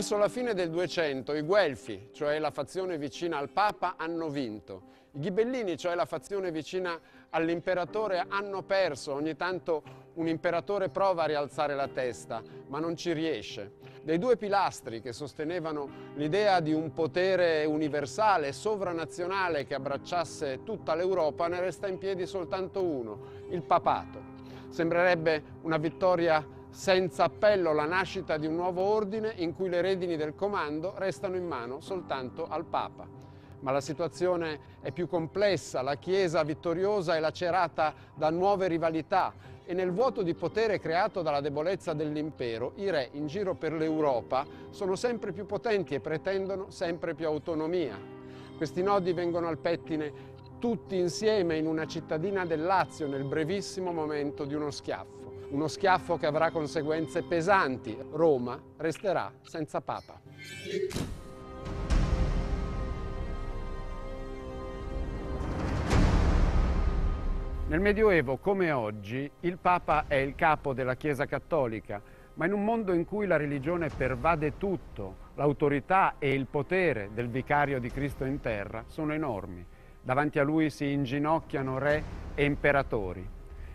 Verso la fine del 200 i Guelfi, cioè la fazione vicina al Papa, hanno vinto. I Ghibellini, cioè la fazione vicina all'imperatore, hanno perso. Ogni tanto un imperatore prova a rialzare la testa, ma non ci riesce. Dei due pilastri che sostenevano l'idea di un potere universale, sovranazionale che abbracciasse tutta l'Europa, ne resta in piedi soltanto uno, il papato. Sembrerebbe una vittoria senza appello la nascita di un nuovo ordine in cui le redini del comando restano in mano soltanto al Papa. Ma la situazione è più complessa, la Chiesa vittoriosa è lacerata da nuove rivalità e nel vuoto di potere creato dalla debolezza dell'impero i re in giro per l'Europa sono sempre più potenti e pretendono sempre più autonomia. Questi nodi vengono al pettine tutti insieme in una cittadina del Lazio nel brevissimo momento di uno schiaffo uno schiaffo che avrà conseguenze pesanti. Roma resterà senza Papa. Nel Medioevo, come oggi, il Papa è il capo della Chiesa Cattolica, ma in un mondo in cui la religione pervade tutto, l'autorità e il potere del vicario di Cristo in terra sono enormi. Davanti a lui si inginocchiano re e imperatori.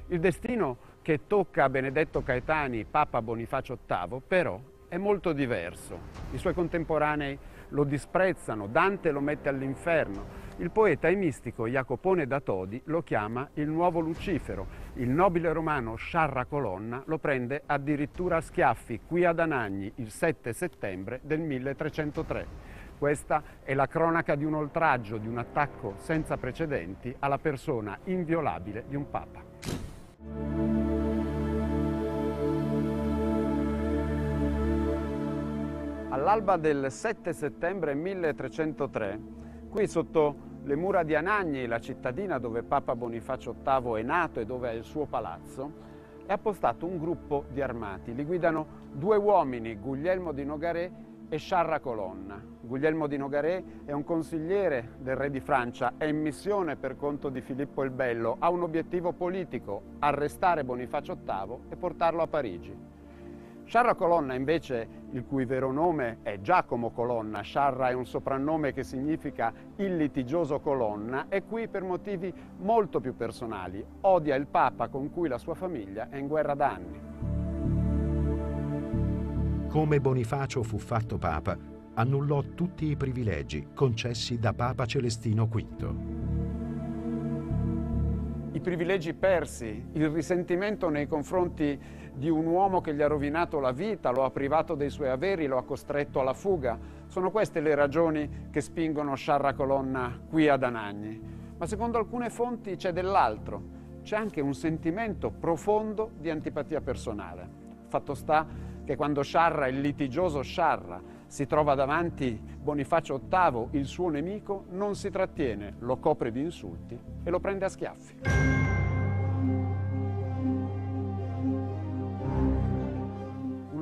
Il destino che tocca a Benedetto Caetani, Papa Bonifacio VIII, però è molto diverso. I suoi contemporanei lo disprezzano, Dante lo mette all'inferno. Il poeta e mistico Jacopone da Todi lo chiama il nuovo Lucifero. Il nobile romano Sciarra Colonna lo prende addirittura a schiaffi qui ad Anagni il 7 settembre del 1303. Questa è la cronaca di un oltraggio, di un attacco senza precedenti alla persona inviolabile di un papa. All'alba del 7 settembre 1303, qui sotto le mura di Anagni, la cittadina dove Papa Bonifacio VIII è nato e dove è il suo palazzo, è appostato un gruppo di armati. Li guidano due uomini, Guglielmo di Nogaret e Sciarra Colonna. Guglielmo di Nogaret è un consigliere del re di Francia, è in missione per conto di Filippo il Bello, ha un obiettivo politico, arrestare Bonifacio VIII e portarlo a Parigi. Sciarra Colonna invece, il cui vero nome è Giacomo Colonna, Sciarra è un soprannome che significa il litigioso Colonna, è qui per motivi molto più personali. Odia il Papa con cui la sua famiglia è in guerra da anni. Come Bonifacio fu fatto Papa, annullò tutti i privilegi concessi da Papa Celestino V i privilegi persi, il risentimento nei confronti di un uomo che gli ha rovinato la vita, lo ha privato dei suoi averi, lo ha costretto alla fuga. Sono queste le ragioni che spingono Sciarra Colonna qui ad Anagni. Ma secondo alcune fonti c'è dell'altro, c'è anche un sentimento profondo di antipatia personale. Fatto sta che quando Sciarra, il litigioso Sciarra, si trova davanti Bonifacio VIII, il suo nemico, non si trattiene, lo copre di insulti e lo prende a schiaffi.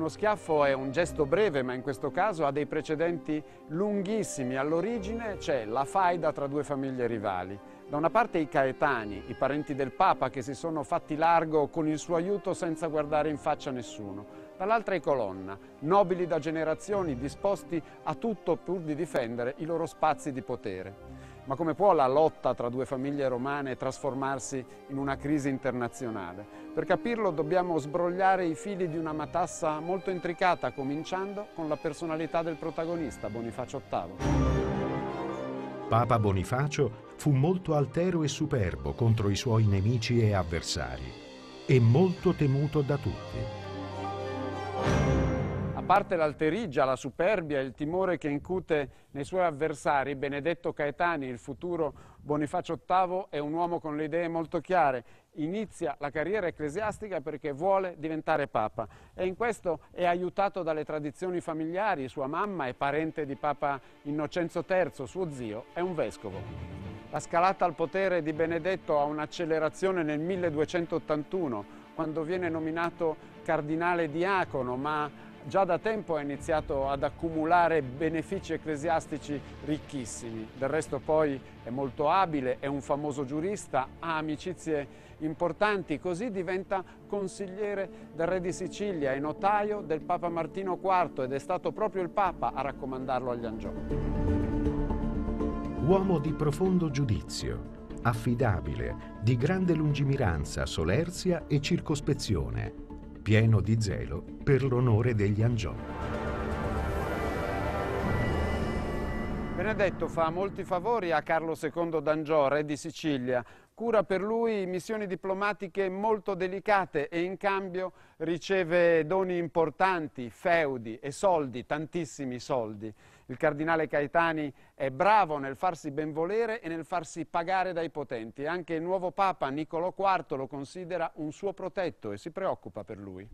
Uno schiaffo è un gesto breve, ma in questo caso ha dei precedenti lunghissimi. All'origine c'è la faida tra due famiglie rivali. Da una parte i Caetani, i parenti del Papa, che si sono fatti largo con il suo aiuto senza guardare in faccia nessuno dall'altra è colonna, nobili da generazioni disposti a tutto pur di difendere i loro spazi di potere. Ma come può la lotta tra due famiglie romane trasformarsi in una crisi internazionale? Per capirlo dobbiamo sbrogliare i fili di una matassa molto intricata, cominciando con la personalità del protagonista, Bonifacio VIII. Papa Bonifacio fu molto altero e superbo contro i suoi nemici e avversari e molto temuto da tutti parte l'alterigia, la superbia, il timore che incute nei suoi avversari, Benedetto Caetani, il futuro Bonifacio VIII, è un uomo con le idee molto chiare. Inizia la carriera ecclesiastica perché vuole diventare papa e in questo è aiutato dalle tradizioni familiari. Sua mamma è parente di Papa Innocenzo III, suo zio è un vescovo. La scalata al potere di Benedetto ha un'accelerazione nel 1281, quando viene nominato cardinale diacono, ma già da tempo ha iniziato ad accumulare benefici ecclesiastici ricchissimi. Del resto poi è molto abile, è un famoso giurista, ha amicizie importanti, così diventa consigliere del re di Sicilia e notaio del Papa Martino IV ed è stato proprio il Papa a raccomandarlo agli Angiò. Uomo di profondo giudizio, affidabile, di grande lungimiranza, solerzia e circospezione, pieno di zelo per l'onore degli Angiò. Benedetto fa molti favori a Carlo II d'Angiò, re di Sicilia, cura per lui missioni diplomatiche molto delicate e in cambio riceve doni importanti, feudi e soldi, tantissimi soldi. Il cardinale Caetani è bravo nel farsi benvolere e nel farsi pagare dai potenti. Anche il nuovo Papa Niccolò IV lo considera un suo protetto e si preoccupa per lui.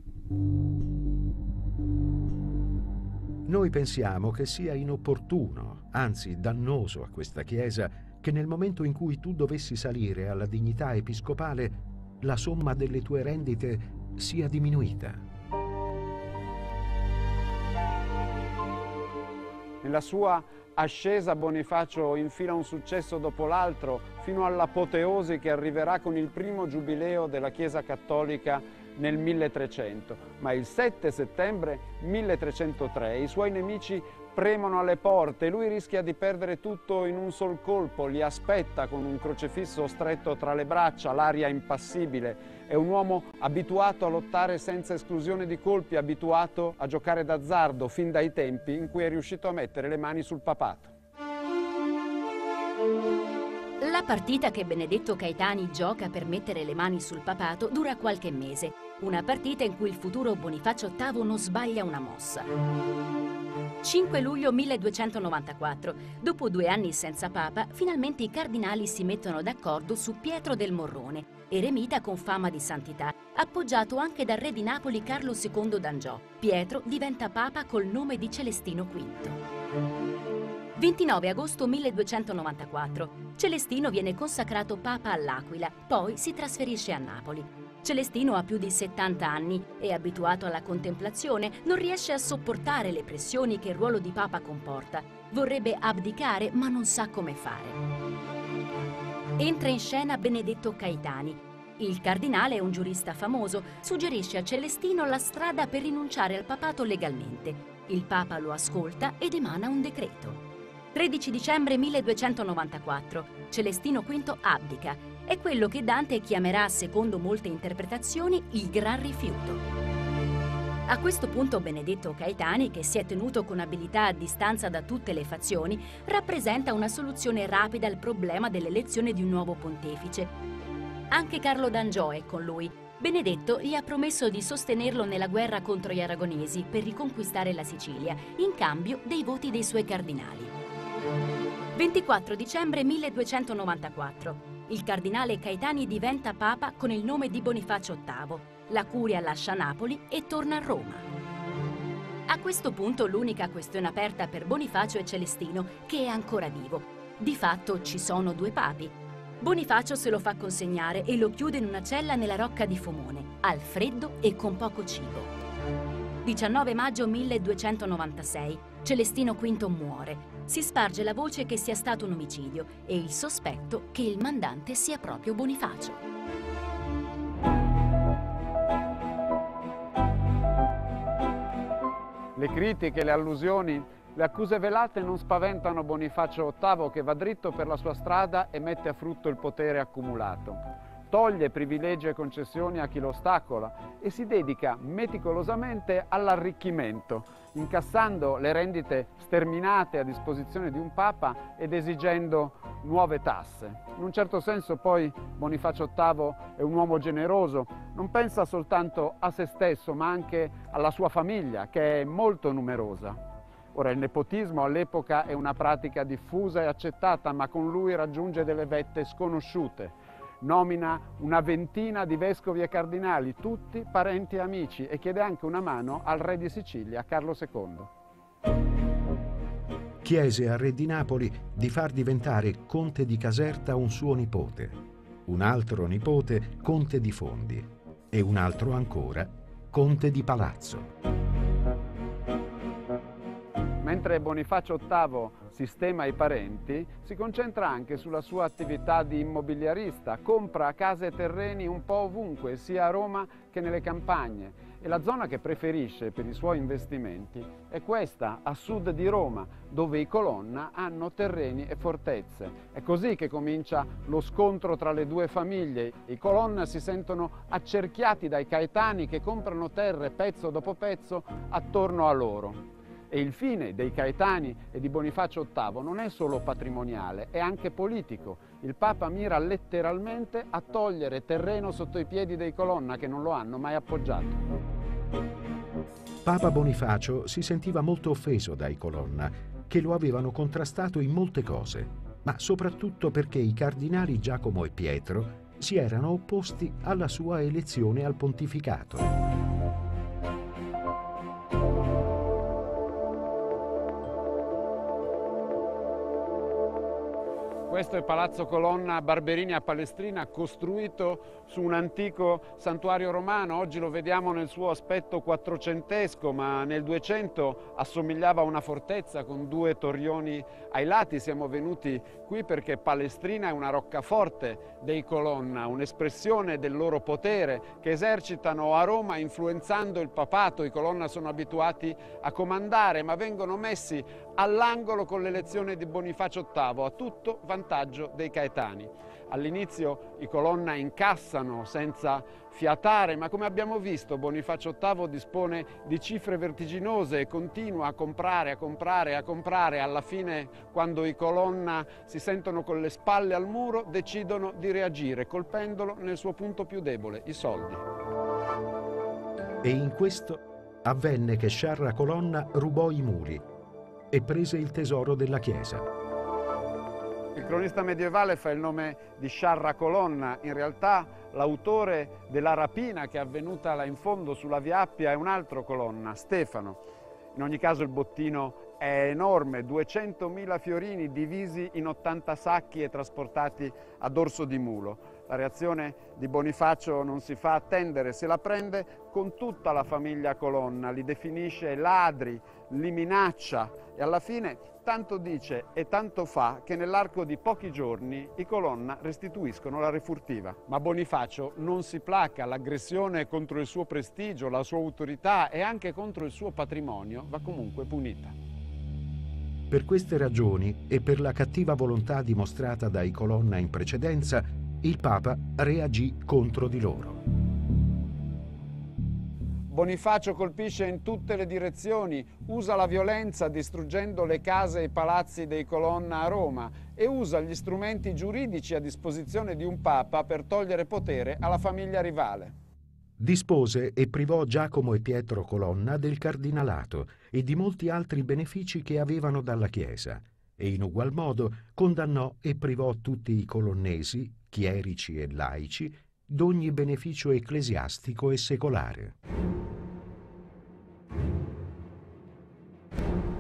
Noi pensiamo che sia inopportuno, anzi dannoso a questa Chiesa, che nel momento in cui tu dovessi salire alla dignità episcopale, la somma delle tue rendite sia diminuita. Nella sua ascesa Bonifacio infila un successo dopo l'altro fino all'apoteosi che arriverà con il primo giubileo della Chiesa Cattolica nel 1300, ma il 7 settembre 1303 i suoi nemici premono alle porte, lui rischia di perdere tutto in un sol colpo, li aspetta con un crocefisso stretto tra le braccia, l'aria impassibile. È un uomo abituato a lottare senza esclusione di colpi, abituato a giocare d'azzardo fin dai tempi in cui è riuscito a mettere le mani sul papato. La partita che Benedetto Caetani gioca per mettere le mani sul papato dura qualche mese. Una partita in cui il futuro Bonifacio VIII non sbaglia una mossa. 5 luglio 1294. Dopo due anni senza papa, finalmente i cardinali si mettono d'accordo su Pietro del Morrone, eremita con fama di santità, appoggiato anche dal re di Napoli Carlo II d'Angiò. Pietro diventa papa col nome di Celestino V. 29 agosto 1294. Celestino viene consacrato papa all'Aquila, poi si trasferisce a Napoli. Celestino ha più di 70 anni, è abituato alla contemplazione, non riesce a sopportare le pressioni che il ruolo di papa comporta. Vorrebbe abdicare, ma non sa come fare. Entra in scena Benedetto Caetani. Il cardinale è un giurista famoso, suggerisce a Celestino la strada per rinunciare al papato legalmente. Il papa lo ascolta ed emana un decreto. 13 dicembre 1294. Celestino V abdica è quello che Dante chiamerà, secondo molte interpretazioni, il gran rifiuto. A questo punto Benedetto Caetani, che si è tenuto con abilità a distanza da tutte le fazioni, rappresenta una soluzione rapida al problema dell'elezione di un nuovo pontefice. Anche Carlo d'Angiò è con lui. Benedetto gli ha promesso di sostenerlo nella guerra contro gli aragonesi per riconquistare la Sicilia, in cambio dei voti dei suoi cardinali. 24 dicembre 1294 il cardinale Caetani diventa papa con il nome di Bonifacio VIII. La curia lascia Napoli e torna a Roma. A questo punto l'unica questione aperta per Bonifacio è Celestino, che è ancora vivo. Di fatto ci sono due papi. Bonifacio se lo fa consegnare e lo chiude in una cella nella rocca di Fomone, al freddo e con poco cibo. 19 maggio 1296. Celestino V muore si sparge la voce che sia stato un omicidio e il sospetto che il mandante sia proprio Bonifacio. Le critiche, le allusioni, le accuse velate non spaventano Bonifacio VIII che va dritto per la sua strada e mette a frutto il potere accumulato toglie privilegi e concessioni a chi lo ostacola e si dedica meticolosamente all'arricchimento, incassando le rendite sterminate a disposizione di un Papa ed esigendo nuove tasse. In un certo senso poi Bonifacio VIII è un uomo generoso, non pensa soltanto a se stesso ma anche alla sua famiglia che è molto numerosa. Ora il nepotismo all'epoca è una pratica diffusa e accettata ma con lui raggiunge delle vette sconosciute nomina una ventina di vescovi e cardinali, tutti parenti e amici, e chiede anche una mano al re di Sicilia, Carlo II. Chiese al re di Napoli di far diventare conte di Caserta un suo nipote, un altro nipote conte di Fondi e un altro ancora conte di Palazzo. Mentre Bonifacio VIII sistema i parenti, si concentra anche sulla sua attività di immobiliarista, compra case e terreni un po' ovunque, sia a Roma che nelle campagne e la zona che preferisce per i suoi investimenti è questa, a sud di Roma, dove i Colonna hanno terreni e fortezze. È così che comincia lo scontro tra le due famiglie. I Colonna si sentono accerchiati dai caetani che comprano terre pezzo dopo pezzo attorno a loro. E il fine dei Caetani e di Bonifacio VIII non è solo patrimoniale, è anche politico. Il Papa mira letteralmente a togliere terreno sotto i piedi dei Colonna che non lo hanno mai appoggiato. Papa Bonifacio si sentiva molto offeso dai Colonna, che lo avevano contrastato in molte cose, ma soprattutto perché i cardinali Giacomo e Pietro si erano opposti alla sua elezione al pontificato. Questo è Palazzo Colonna Barberini a Palestrina, costruito su un antico santuario romano. Oggi lo vediamo nel suo aspetto quattrocentesco, ma nel 200 assomigliava a una fortezza con due torrioni ai lati. Siamo venuti qui perché Palestrina è una roccaforte dei Colonna, un'espressione del loro potere che esercitano a Roma influenzando il papato. I Colonna sono abituati a comandare, ma vengono messi all'angolo con l'elezione di Bonifacio VIII, a tutto vantaggio dei Caetani. All'inizio i Colonna incassano senza fiatare, ma come abbiamo visto Bonifacio VIII dispone di cifre vertiginose e continua a comprare, a comprare, a comprare. Alla fine, quando i Colonna si sentono con le spalle al muro, decidono di reagire, colpendolo nel suo punto più debole, i soldi. E in questo avvenne che Sciarra Colonna rubò i muli e prese il tesoro della chiesa. Il cronista medievale fa il nome di Sciarra Colonna, in realtà l'autore della rapina che è avvenuta là in fondo sulla via Appia è un altro Colonna, Stefano. In ogni caso il bottino è enorme, 200.000 fiorini divisi in 80 sacchi e trasportati a dorso di mulo. La reazione di Bonifacio non si fa attendere, se la prende con tutta la famiglia Colonna, li definisce ladri, li minaccia e alla fine tanto dice e tanto fa che nell'arco di pochi giorni i Colonna restituiscono la refurtiva. Ma Bonifacio non si placa, l'aggressione contro il suo prestigio, la sua autorità e anche contro il suo patrimonio va comunque punita. Per queste ragioni e per la cattiva volontà dimostrata dai Colonna in precedenza, il Papa reagì contro di loro. Bonifacio colpisce in tutte le direzioni, usa la violenza distruggendo le case e i palazzi dei Colonna a Roma e usa gli strumenti giuridici a disposizione di un Papa per togliere potere alla famiglia rivale. Dispose e privò Giacomo e Pietro Colonna del cardinalato e di molti altri benefici che avevano dalla Chiesa e in ugual modo condannò e privò tutti i colonnesi chierici e laici, d'ogni beneficio ecclesiastico e secolare.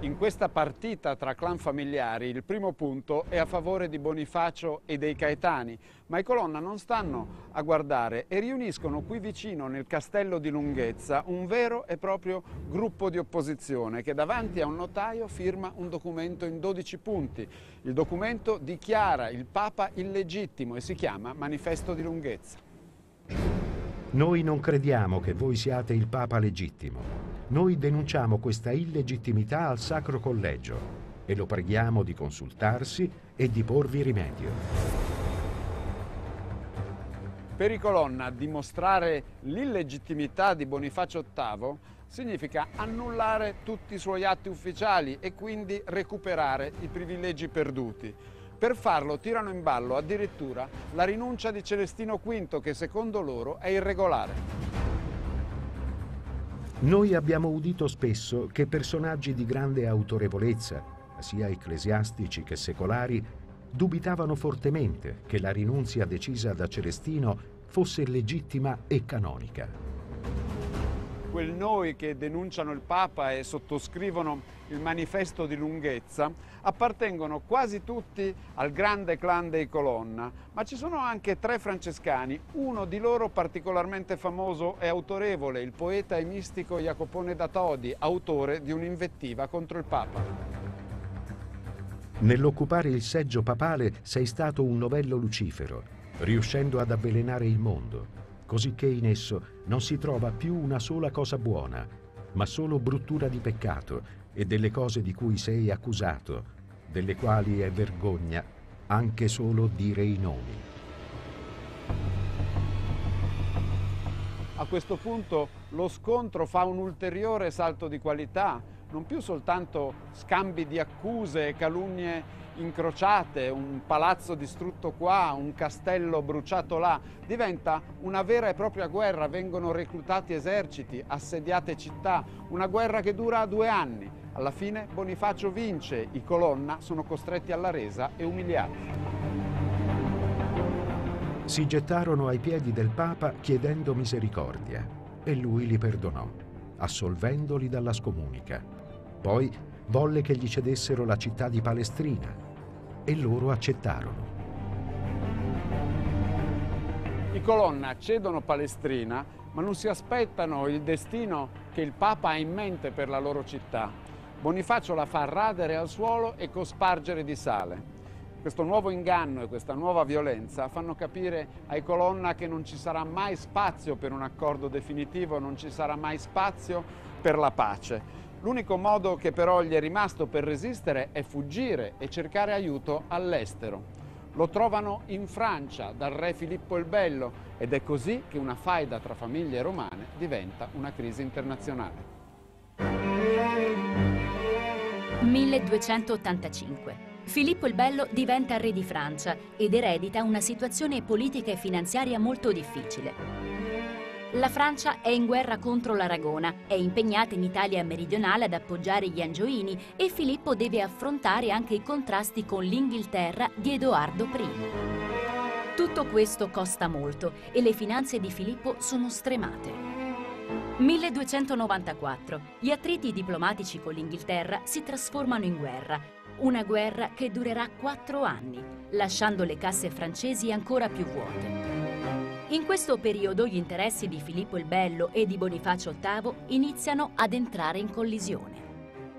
In questa partita tra clan familiari il primo punto è a favore di Bonifacio e dei Caetani, ma i Colonna non stanno a guardare e riuniscono qui vicino nel castello di Lunghezza un vero e proprio gruppo di opposizione che davanti a un notaio firma un documento in 12 punti. Il documento dichiara il Papa illegittimo e si chiama Manifesto di Lunghezza. Noi non crediamo che voi siate il Papa legittimo noi denunciamo questa illegittimità al Sacro Collegio e lo preghiamo di consultarsi e di porvi rimedio. Per i Colonna dimostrare l'illegittimità di Bonifacio VIII significa annullare tutti i suoi atti ufficiali e quindi recuperare i privilegi perduti. Per farlo tirano in ballo addirittura la rinuncia di Celestino V che secondo loro è irregolare. Noi abbiamo udito spesso che personaggi di grande autorevolezza, sia ecclesiastici che secolari, dubitavano fortemente che la rinunzia decisa da Celestino fosse legittima e canonica quel noi che denunciano il Papa e sottoscrivono il manifesto di lunghezza, appartengono quasi tutti al grande clan dei Colonna, ma ci sono anche tre francescani, uno di loro particolarmente famoso e autorevole, il poeta e mistico Jacopone da Todi, autore di un'invettiva contro il Papa. Nell'occupare il seggio papale sei stato un novello Lucifero, riuscendo ad avvelenare il mondo, cosicché in esso non si trova più una sola cosa buona, ma solo bruttura di peccato e delle cose di cui sei accusato, delle quali è vergogna anche solo dire i nomi. A questo punto lo scontro fa un ulteriore salto di qualità, non più soltanto scambi di accuse e calunnie incrociate, un palazzo distrutto qua, un castello bruciato là, diventa una vera e propria guerra, vengono reclutati eserciti, assediate città, una guerra che dura due anni. Alla fine Bonifacio vince, i colonna sono costretti alla resa e umiliati. Si gettarono ai piedi del Papa chiedendo misericordia e lui li perdonò, assolvendoli dalla scomunica. Poi volle che gli cedessero la città di Palestrina e loro accettarono. I colonna cedono Palestrina, ma non si aspettano il destino che il Papa ha in mente per la loro città. Bonifacio la fa radere al suolo e cospargere di sale. Questo nuovo inganno e questa nuova violenza fanno capire ai Colonna che non ci sarà mai spazio per un accordo definitivo, non ci sarà mai spazio per la pace. L'unico modo che però gli è rimasto per resistere è fuggire e cercare aiuto all'estero. Lo trovano in Francia dal re Filippo il Bello ed è così che una faida tra famiglie romane diventa una crisi internazionale. 1285 Filippo il Bello diventa re di Francia ed eredita una situazione politica e finanziaria molto difficile. La Francia è in guerra contro l'Aragona, è impegnata in Italia meridionale ad appoggiare gli Angioini e Filippo deve affrontare anche i contrasti con l'Inghilterra di Edoardo I. Tutto questo costa molto e le finanze di Filippo sono stremate. 1294. Gli attriti diplomatici con l'Inghilterra si trasformano in guerra una guerra che durerà quattro anni, lasciando le casse francesi ancora più vuote. In questo periodo gli interessi di Filippo il Bello e di Bonifacio VIII iniziano ad entrare in collisione.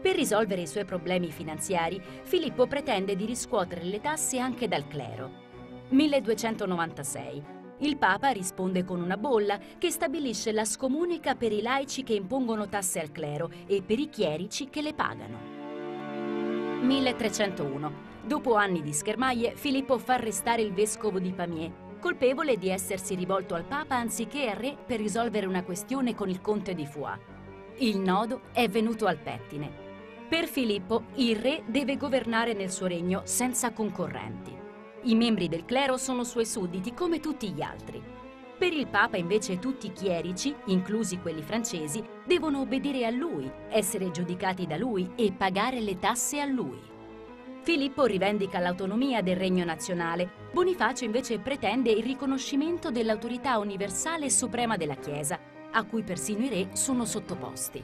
Per risolvere i suoi problemi finanziari, Filippo pretende di riscuotere le tasse anche dal clero. 1296. Il Papa risponde con una bolla che stabilisce la scomunica per i laici che impongono tasse al clero e per i chierici che le pagano. 1301. Dopo anni di schermaglie, Filippo fa arrestare il vescovo di Pamiers, colpevole di essersi rivolto al Papa anziché al re per risolvere una questione con il conte di Foix. Il nodo è venuto al pettine. Per Filippo, il re deve governare nel suo regno senza concorrenti. I membri del clero sono suoi sudditi come tutti gli altri. Per il Papa invece tutti i chierici, inclusi quelli francesi, devono obbedire a lui, essere giudicati da lui e pagare le tasse a lui. Filippo rivendica l'autonomia del regno nazionale, Bonifacio invece pretende il riconoscimento dell'autorità universale e suprema della Chiesa, a cui persino i re sono sottoposti.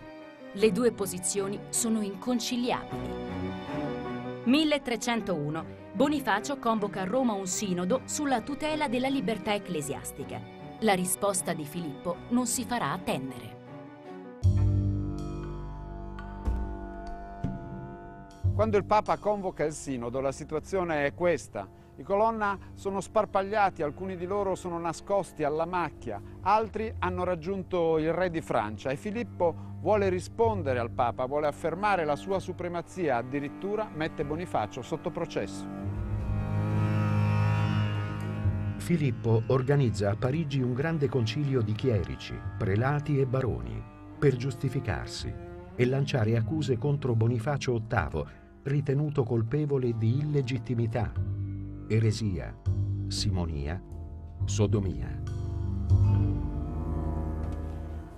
Le due posizioni sono inconciliabili. 1301. Bonifacio convoca a Roma un sinodo sulla tutela della libertà ecclesiastica. La risposta di Filippo non si farà attendere. Quando il Papa convoca il Sinodo la situazione è questa. I colonna sono sparpagliati, alcuni di loro sono nascosti alla macchia, altri hanno raggiunto il re di Francia e Filippo vuole rispondere al Papa, vuole affermare la sua supremazia, addirittura mette Bonifacio sotto processo. Filippo organizza a Parigi un grande concilio di chierici, prelati e baroni per giustificarsi e lanciare accuse contro Bonifacio VIII, ritenuto colpevole di illegittimità, eresia, simonia, sodomia.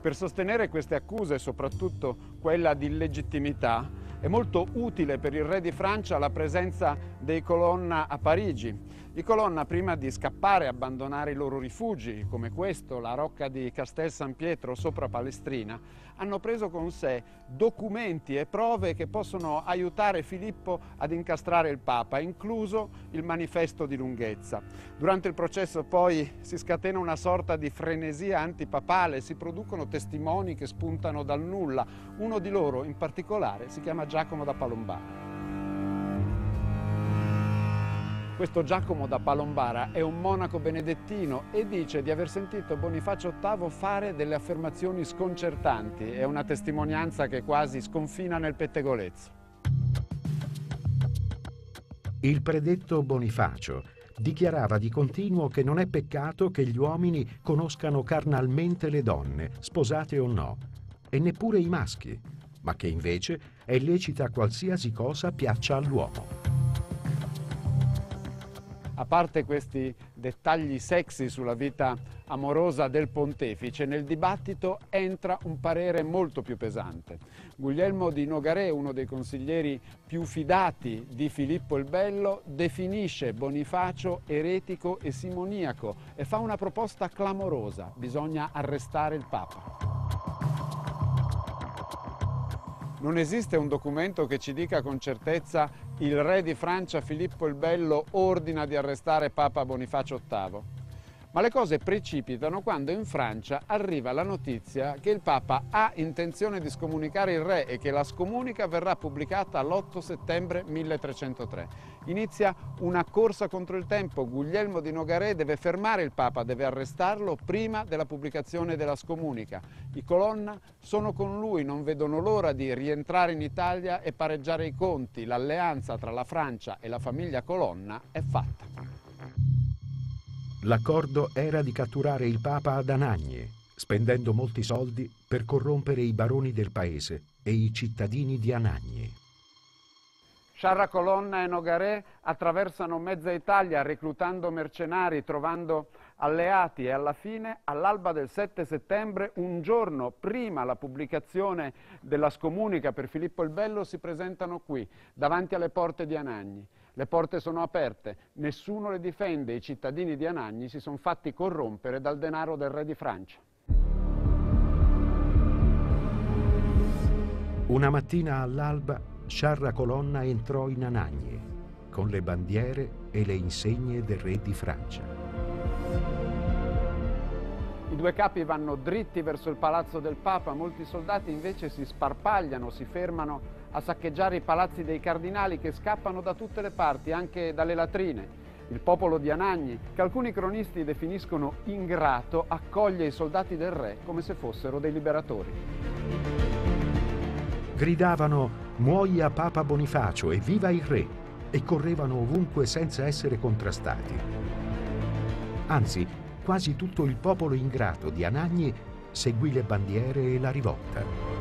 Per sostenere queste accuse, soprattutto quella di illegittimità, è molto utile per il re di Francia la presenza dei Colonna a Parigi. I Colonna, prima di scappare e abbandonare i loro rifugi, come questo, la rocca di Castel San Pietro sopra Palestrina, hanno preso con sé documenti e prove che possono aiutare Filippo ad incastrare il Papa, incluso il manifesto di lunghezza. Durante il processo poi si scatena una sorta di frenesia antipapale, si producono testimoni che spuntano dal nulla. Uno di loro in particolare si chiama Giacomo da Palombare. Questo Giacomo da Palombara è un monaco benedettino e dice di aver sentito Bonifacio VIII fare delle affermazioni sconcertanti. È una testimonianza che quasi sconfina nel pettegolezzo. Il predetto Bonifacio dichiarava di continuo che non è peccato che gli uomini conoscano carnalmente le donne, sposate o no, e neppure i maschi, ma che invece è lecita qualsiasi cosa piaccia all'uomo. A parte questi dettagli sexy sulla vita amorosa del pontefice, nel dibattito entra un parere molto più pesante. Guglielmo di Nogaré, uno dei consiglieri più fidati di Filippo il Bello, definisce Bonifacio eretico e simoniaco e fa una proposta clamorosa, bisogna arrestare il Papa. Non esiste un documento che ci dica con certezza il re di Francia Filippo il Bello ordina di arrestare Papa Bonifacio VIII. Ma le cose precipitano quando in Francia arriva la notizia che il Papa ha intenzione di scomunicare il re e che la scomunica verrà pubblicata l'8 settembre 1303. Inizia una corsa contro il tempo. Guglielmo di Nogaré deve fermare il Papa, deve arrestarlo prima della pubblicazione della scomunica. I Colonna sono con lui, non vedono l'ora di rientrare in Italia e pareggiare i conti. L'alleanza tra la Francia e la famiglia Colonna è fatta. L'accordo era di catturare il Papa ad Anagni, spendendo molti soldi per corrompere i baroni del paese e i cittadini di Anagni. Sciarra Colonna e Nogaré attraversano mezza Italia reclutando mercenari, trovando alleati e alla fine, all'alba del 7 settembre, un giorno prima la pubblicazione della scomunica per Filippo il Bello, si presentano qui, davanti alle porte di Anagni. Le porte sono aperte, nessuno le difende, i cittadini di Anagni si sono fatti corrompere dal denaro del re di Francia. Una mattina all'alba Sciarra Colonna entrò in Anagni con le bandiere e le insegne del re di Francia. I due capi vanno dritti verso il palazzo del Papa, molti soldati invece si sparpagliano, si fermano a saccheggiare i palazzi dei cardinali che scappano da tutte le parti, anche dalle latrine. Il popolo di Anagni, che alcuni cronisti definiscono ingrato, accoglie i soldati del re come se fossero dei liberatori. Gridavano muoia Papa Bonifacio e viva il re e correvano ovunque senza essere contrastati. Anzi, quasi tutto il popolo ingrato di Anagni seguì le bandiere e la rivolta.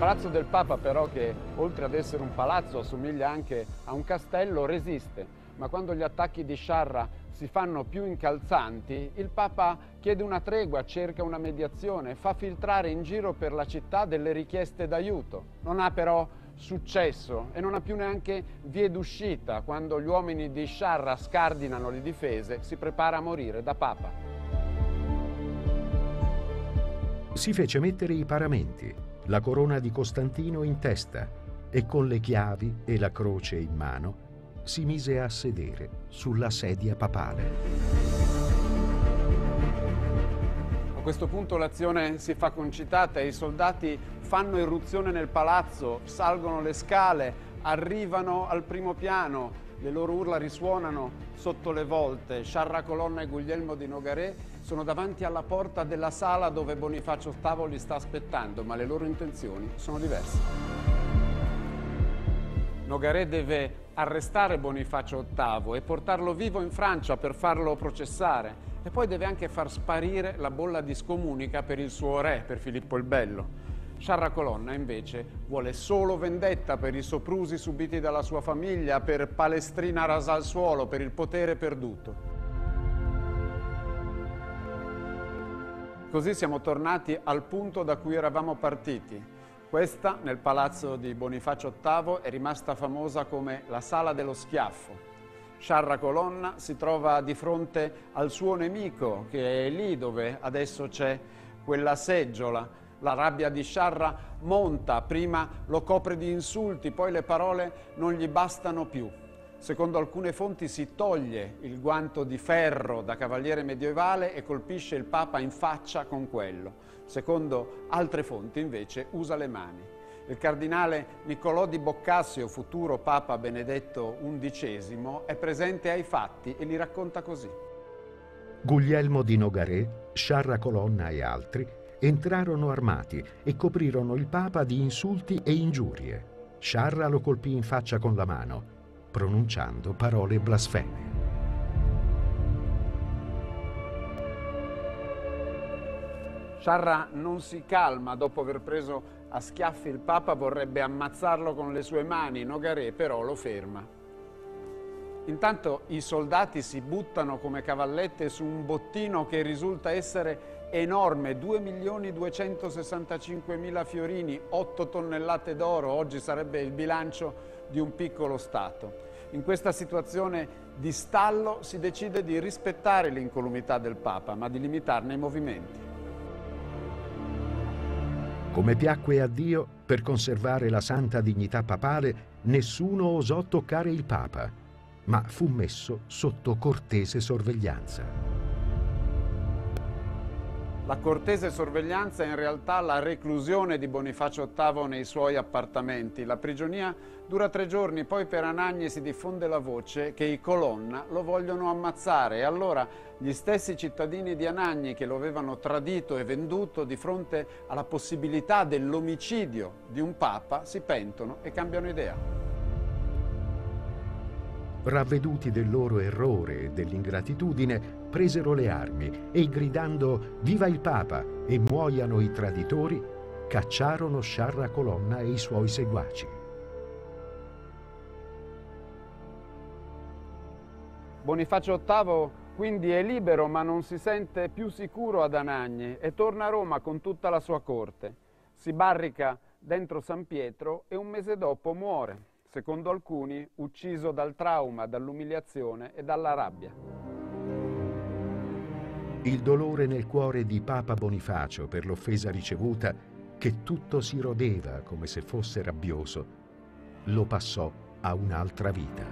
Palazzo del Papa però che oltre ad essere un palazzo assomiglia anche a un castello resiste, ma quando gli attacchi di Sciarra si fanno più incalzanti, il Papa chiede una tregua, cerca una mediazione, fa filtrare in giro per la città delle richieste d'aiuto. Non ha però successo e non ha più neanche vie d'uscita. Quando gli uomini di Sciarra scardinano le difese, si prepara a morire da Papa. Si fece mettere i paramenti la corona di Costantino in testa e con le chiavi e la croce in mano si mise a sedere sulla sedia papale. A questo punto l'azione si fa concitata e i soldati fanno irruzione nel palazzo, salgono le scale, arrivano al primo piano, le loro urla risuonano sotto le volte. Sciarra Colonna e Guglielmo di Nogaré sono davanti alla porta della sala dove Bonifacio VIII li sta aspettando, ma le loro intenzioni sono diverse. Nogaré deve arrestare Bonifacio VIII e portarlo vivo in Francia per farlo processare e poi deve anche far sparire la bolla di scomunica per il suo re, per Filippo il Bello. Sciarra Colonna invece vuole solo vendetta per i soprusi subiti dalla sua famiglia, per Palestrina rasa al suolo, per il potere perduto. Così siamo tornati al punto da cui eravamo partiti. Questa, nel palazzo di Bonifacio VIII, è rimasta famosa come la sala dello schiaffo. Sciarra Colonna si trova di fronte al suo nemico, che è lì dove adesso c'è quella seggiola, la rabbia di Sciarra monta, prima lo copre di insulti, poi le parole non gli bastano più. Secondo alcune fonti si toglie il guanto di ferro da cavaliere medievale e colpisce il Papa in faccia con quello. Secondo altre fonti invece usa le mani. Il cardinale Niccolò di Boccasio, futuro Papa Benedetto XI, è presente ai fatti e li racconta così. Guglielmo di Nogaret, Sciarra Colonna e altri entrarono armati e coprirono il Papa di insulti e ingiurie. Sciarra lo colpì in faccia con la mano, pronunciando parole blasfeme. Sciarra non si calma dopo aver preso a schiaffi il Papa, vorrebbe ammazzarlo con le sue mani, Nogaré però lo ferma. Intanto i soldati si buttano come cavallette su un bottino che risulta essere enorme, 2.265.000 fiorini, 8 tonnellate d'oro, oggi sarebbe il bilancio di un piccolo Stato. In questa situazione di stallo si decide di rispettare l'incolumità del Papa, ma di limitarne i movimenti. Come piacque a Dio, per conservare la santa dignità papale, nessuno osò toccare il Papa, ma fu messo sotto cortese sorveglianza. La cortese sorveglianza è in realtà la reclusione di Bonifacio VIII nei suoi appartamenti. La prigionia dura tre giorni, poi per Anagni si diffonde la voce che i Colonna lo vogliono ammazzare e allora gli stessi cittadini di Anagni che lo avevano tradito e venduto di fronte alla possibilità dell'omicidio di un papa si pentono e cambiano idea. Ravveduti del loro errore e dell'ingratitudine, presero le armi e gridando Viva il Papa e muoiano i traditori, cacciarono Sciarra Colonna e i suoi seguaci. Bonifacio VIII quindi è libero ma non si sente più sicuro ad Anagni e torna a Roma con tutta la sua corte. Si barrica dentro San Pietro e un mese dopo muore secondo alcuni ucciso dal trauma, dall'umiliazione e dalla rabbia. Il dolore nel cuore di Papa Bonifacio per l'offesa ricevuta, che tutto si rodeva come se fosse rabbioso, lo passò a un'altra vita.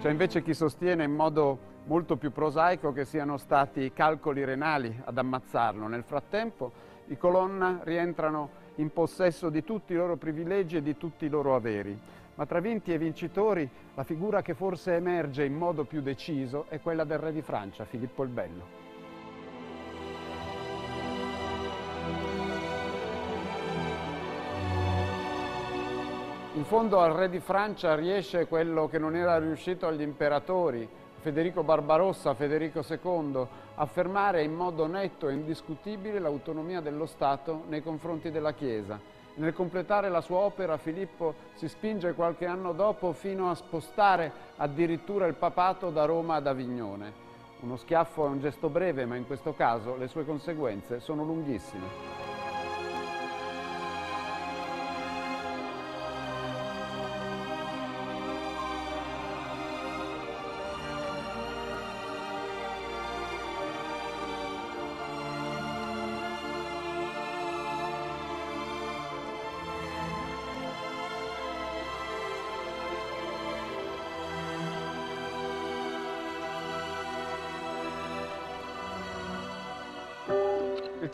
C'è invece chi sostiene in modo molto più prosaico che siano stati i calcoli renali ad ammazzarlo. Nel frattempo i Colonna rientrano in possesso di tutti i loro privilegi e di tutti i loro averi. Ma tra vinti e vincitori la figura che forse emerge in modo più deciso è quella del re di Francia, Filippo il Bello. In fondo al re di Francia riesce quello che non era riuscito agli imperatori, Federico Barbarossa, Federico II, affermare in modo netto e indiscutibile l'autonomia dello Stato nei confronti della Chiesa. Nel completare la sua opera Filippo si spinge qualche anno dopo fino a spostare addirittura il papato da Roma ad Avignone. Uno schiaffo è un gesto breve, ma in questo caso le sue conseguenze sono lunghissime.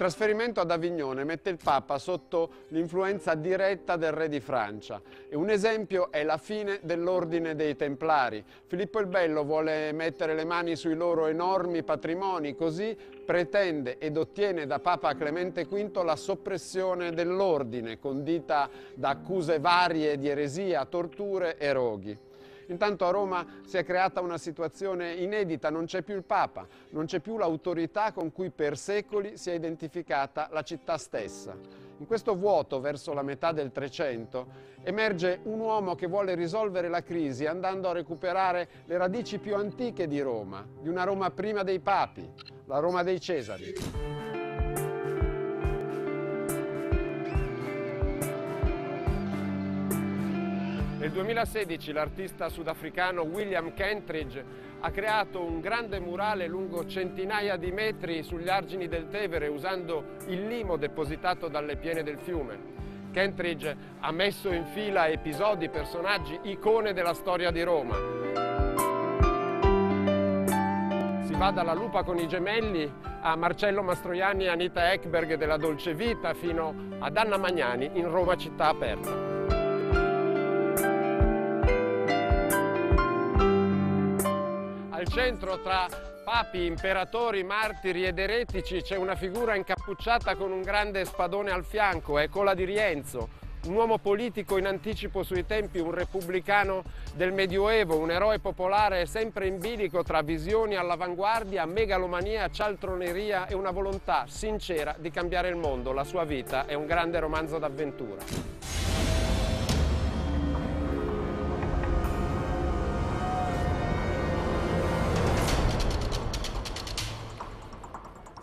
Trasferimento ad Avignone mette il Papa sotto l'influenza diretta del re di Francia e un esempio è la fine dell'ordine dei Templari. Filippo il Bello vuole mettere le mani sui loro enormi patrimoni, così pretende ed ottiene da Papa Clemente V la soppressione dell'ordine, condita da accuse varie di eresia, torture e roghi. Intanto a Roma si è creata una situazione inedita, non c'è più il Papa, non c'è più l'autorità con cui per secoli si è identificata la città stessa. In questo vuoto, verso la metà del Trecento, emerge un uomo che vuole risolvere la crisi andando a recuperare le radici più antiche di Roma, di una Roma prima dei papi, la Roma dei Cesari. Nel 2016 l'artista sudafricano William Kentridge ha creato un grande murale lungo centinaia di metri sugli argini del Tevere usando il limo depositato dalle piene del fiume. Kentridge ha messo in fila episodi, personaggi, icone della storia di Roma. Si va dalla lupa con i gemelli a Marcello Mastroianni e Anita Ekberg della Dolce Vita fino ad Anna Magnani in Roma città aperta. Al centro tra papi, imperatori, martiri ed eretici c'è una figura incappucciata con un grande spadone al fianco, è Cola di Rienzo, un uomo politico in anticipo sui tempi, un repubblicano del Medioevo, un eroe popolare sempre in bilico tra visioni all'avanguardia, megalomania, cialtroneria e una volontà sincera di cambiare il mondo. La sua vita è un grande romanzo d'avventura.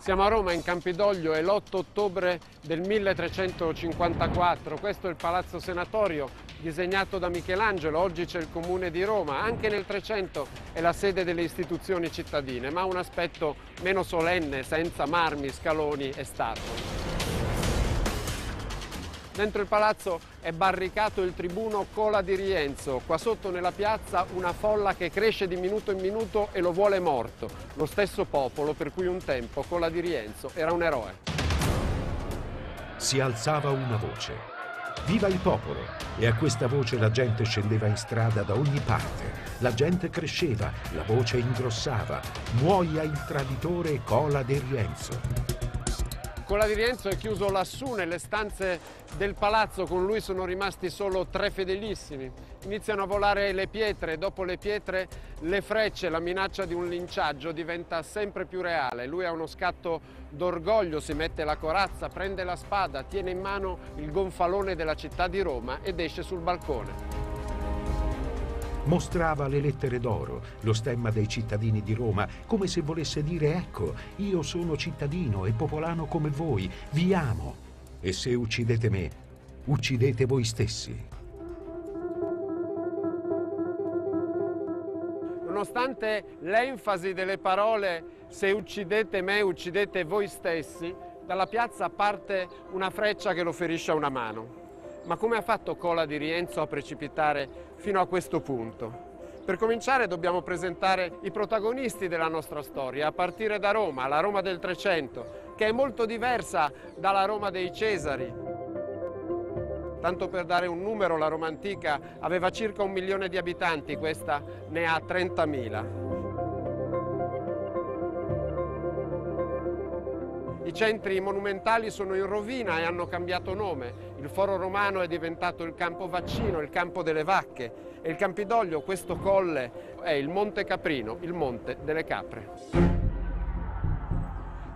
Siamo a Roma in Campidoglio, è l'8 ottobre del 1354, questo è il Palazzo Senatorio disegnato da Michelangelo, oggi c'è il Comune di Roma, anche nel 300 è la sede delle istituzioni cittadine, ma ha un aspetto meno solenne, senza marmi, scaloni e statue. Dentro il palazzo è barricato il tribuno Cola di Rienzo. Qua sotto nella piazza una folla che cresce di minuto in minuto e lo vuole morto. Lo stesso popolo per cui un tempo Cola di Rienzo era un eroe. Si alzava una voce. Viva il popolo! E a questa voce la gente scendeva in strada da ogni parte. La gente cresceva, la voce ingrossava. Muoia il traditore Cola di Rienzo. Cola di Rienzo è chiuso lassù nelle stanze del palazzo, con lui sono rimasti solo tre fedelissimi. Iniziano a volare le pietre, dopo le pietre le frecce, la minaccia di un linciaggio diventa sempre più reale. Lui ha uno scatto d'orgoglio, si mette la corazza, prende la spada, tiene in mano il gonfalone della città di Roma ed esce sul balcone. Mostrava le lettere d'oro, lo stemma dei cittadini di Roma, come se volesse dire ecco, io sono cittadino e popolano come voi, vi amo. E se uccidete me, uccidete voi stessi. Nonostante l'enfasi delle parole se uccidete me, uccidete voi stessi, dalla piazza parte una freccia che lo ferisce a una mano. Ma come ha fatto Cola di Rienzo a precipitare fino a questo punto? Per cominciare dobbiamo presentare i protagonisti della nostra storia, a partire da Roma, la Roma del Trecento, che è molto diversa dalla Roma dei Cesari. Tanto per dare un numero, la Roma antica aveva circa un milione di abitanti, questa ne ha 30.000. I centri monumentali sono in rovina e hanno cambiato nome. Il foro romano è diventato il campo vaccino, il campo delle vacche e il Campidoglio, questo colle, è il Monte Caprino, il Monte delle Capre.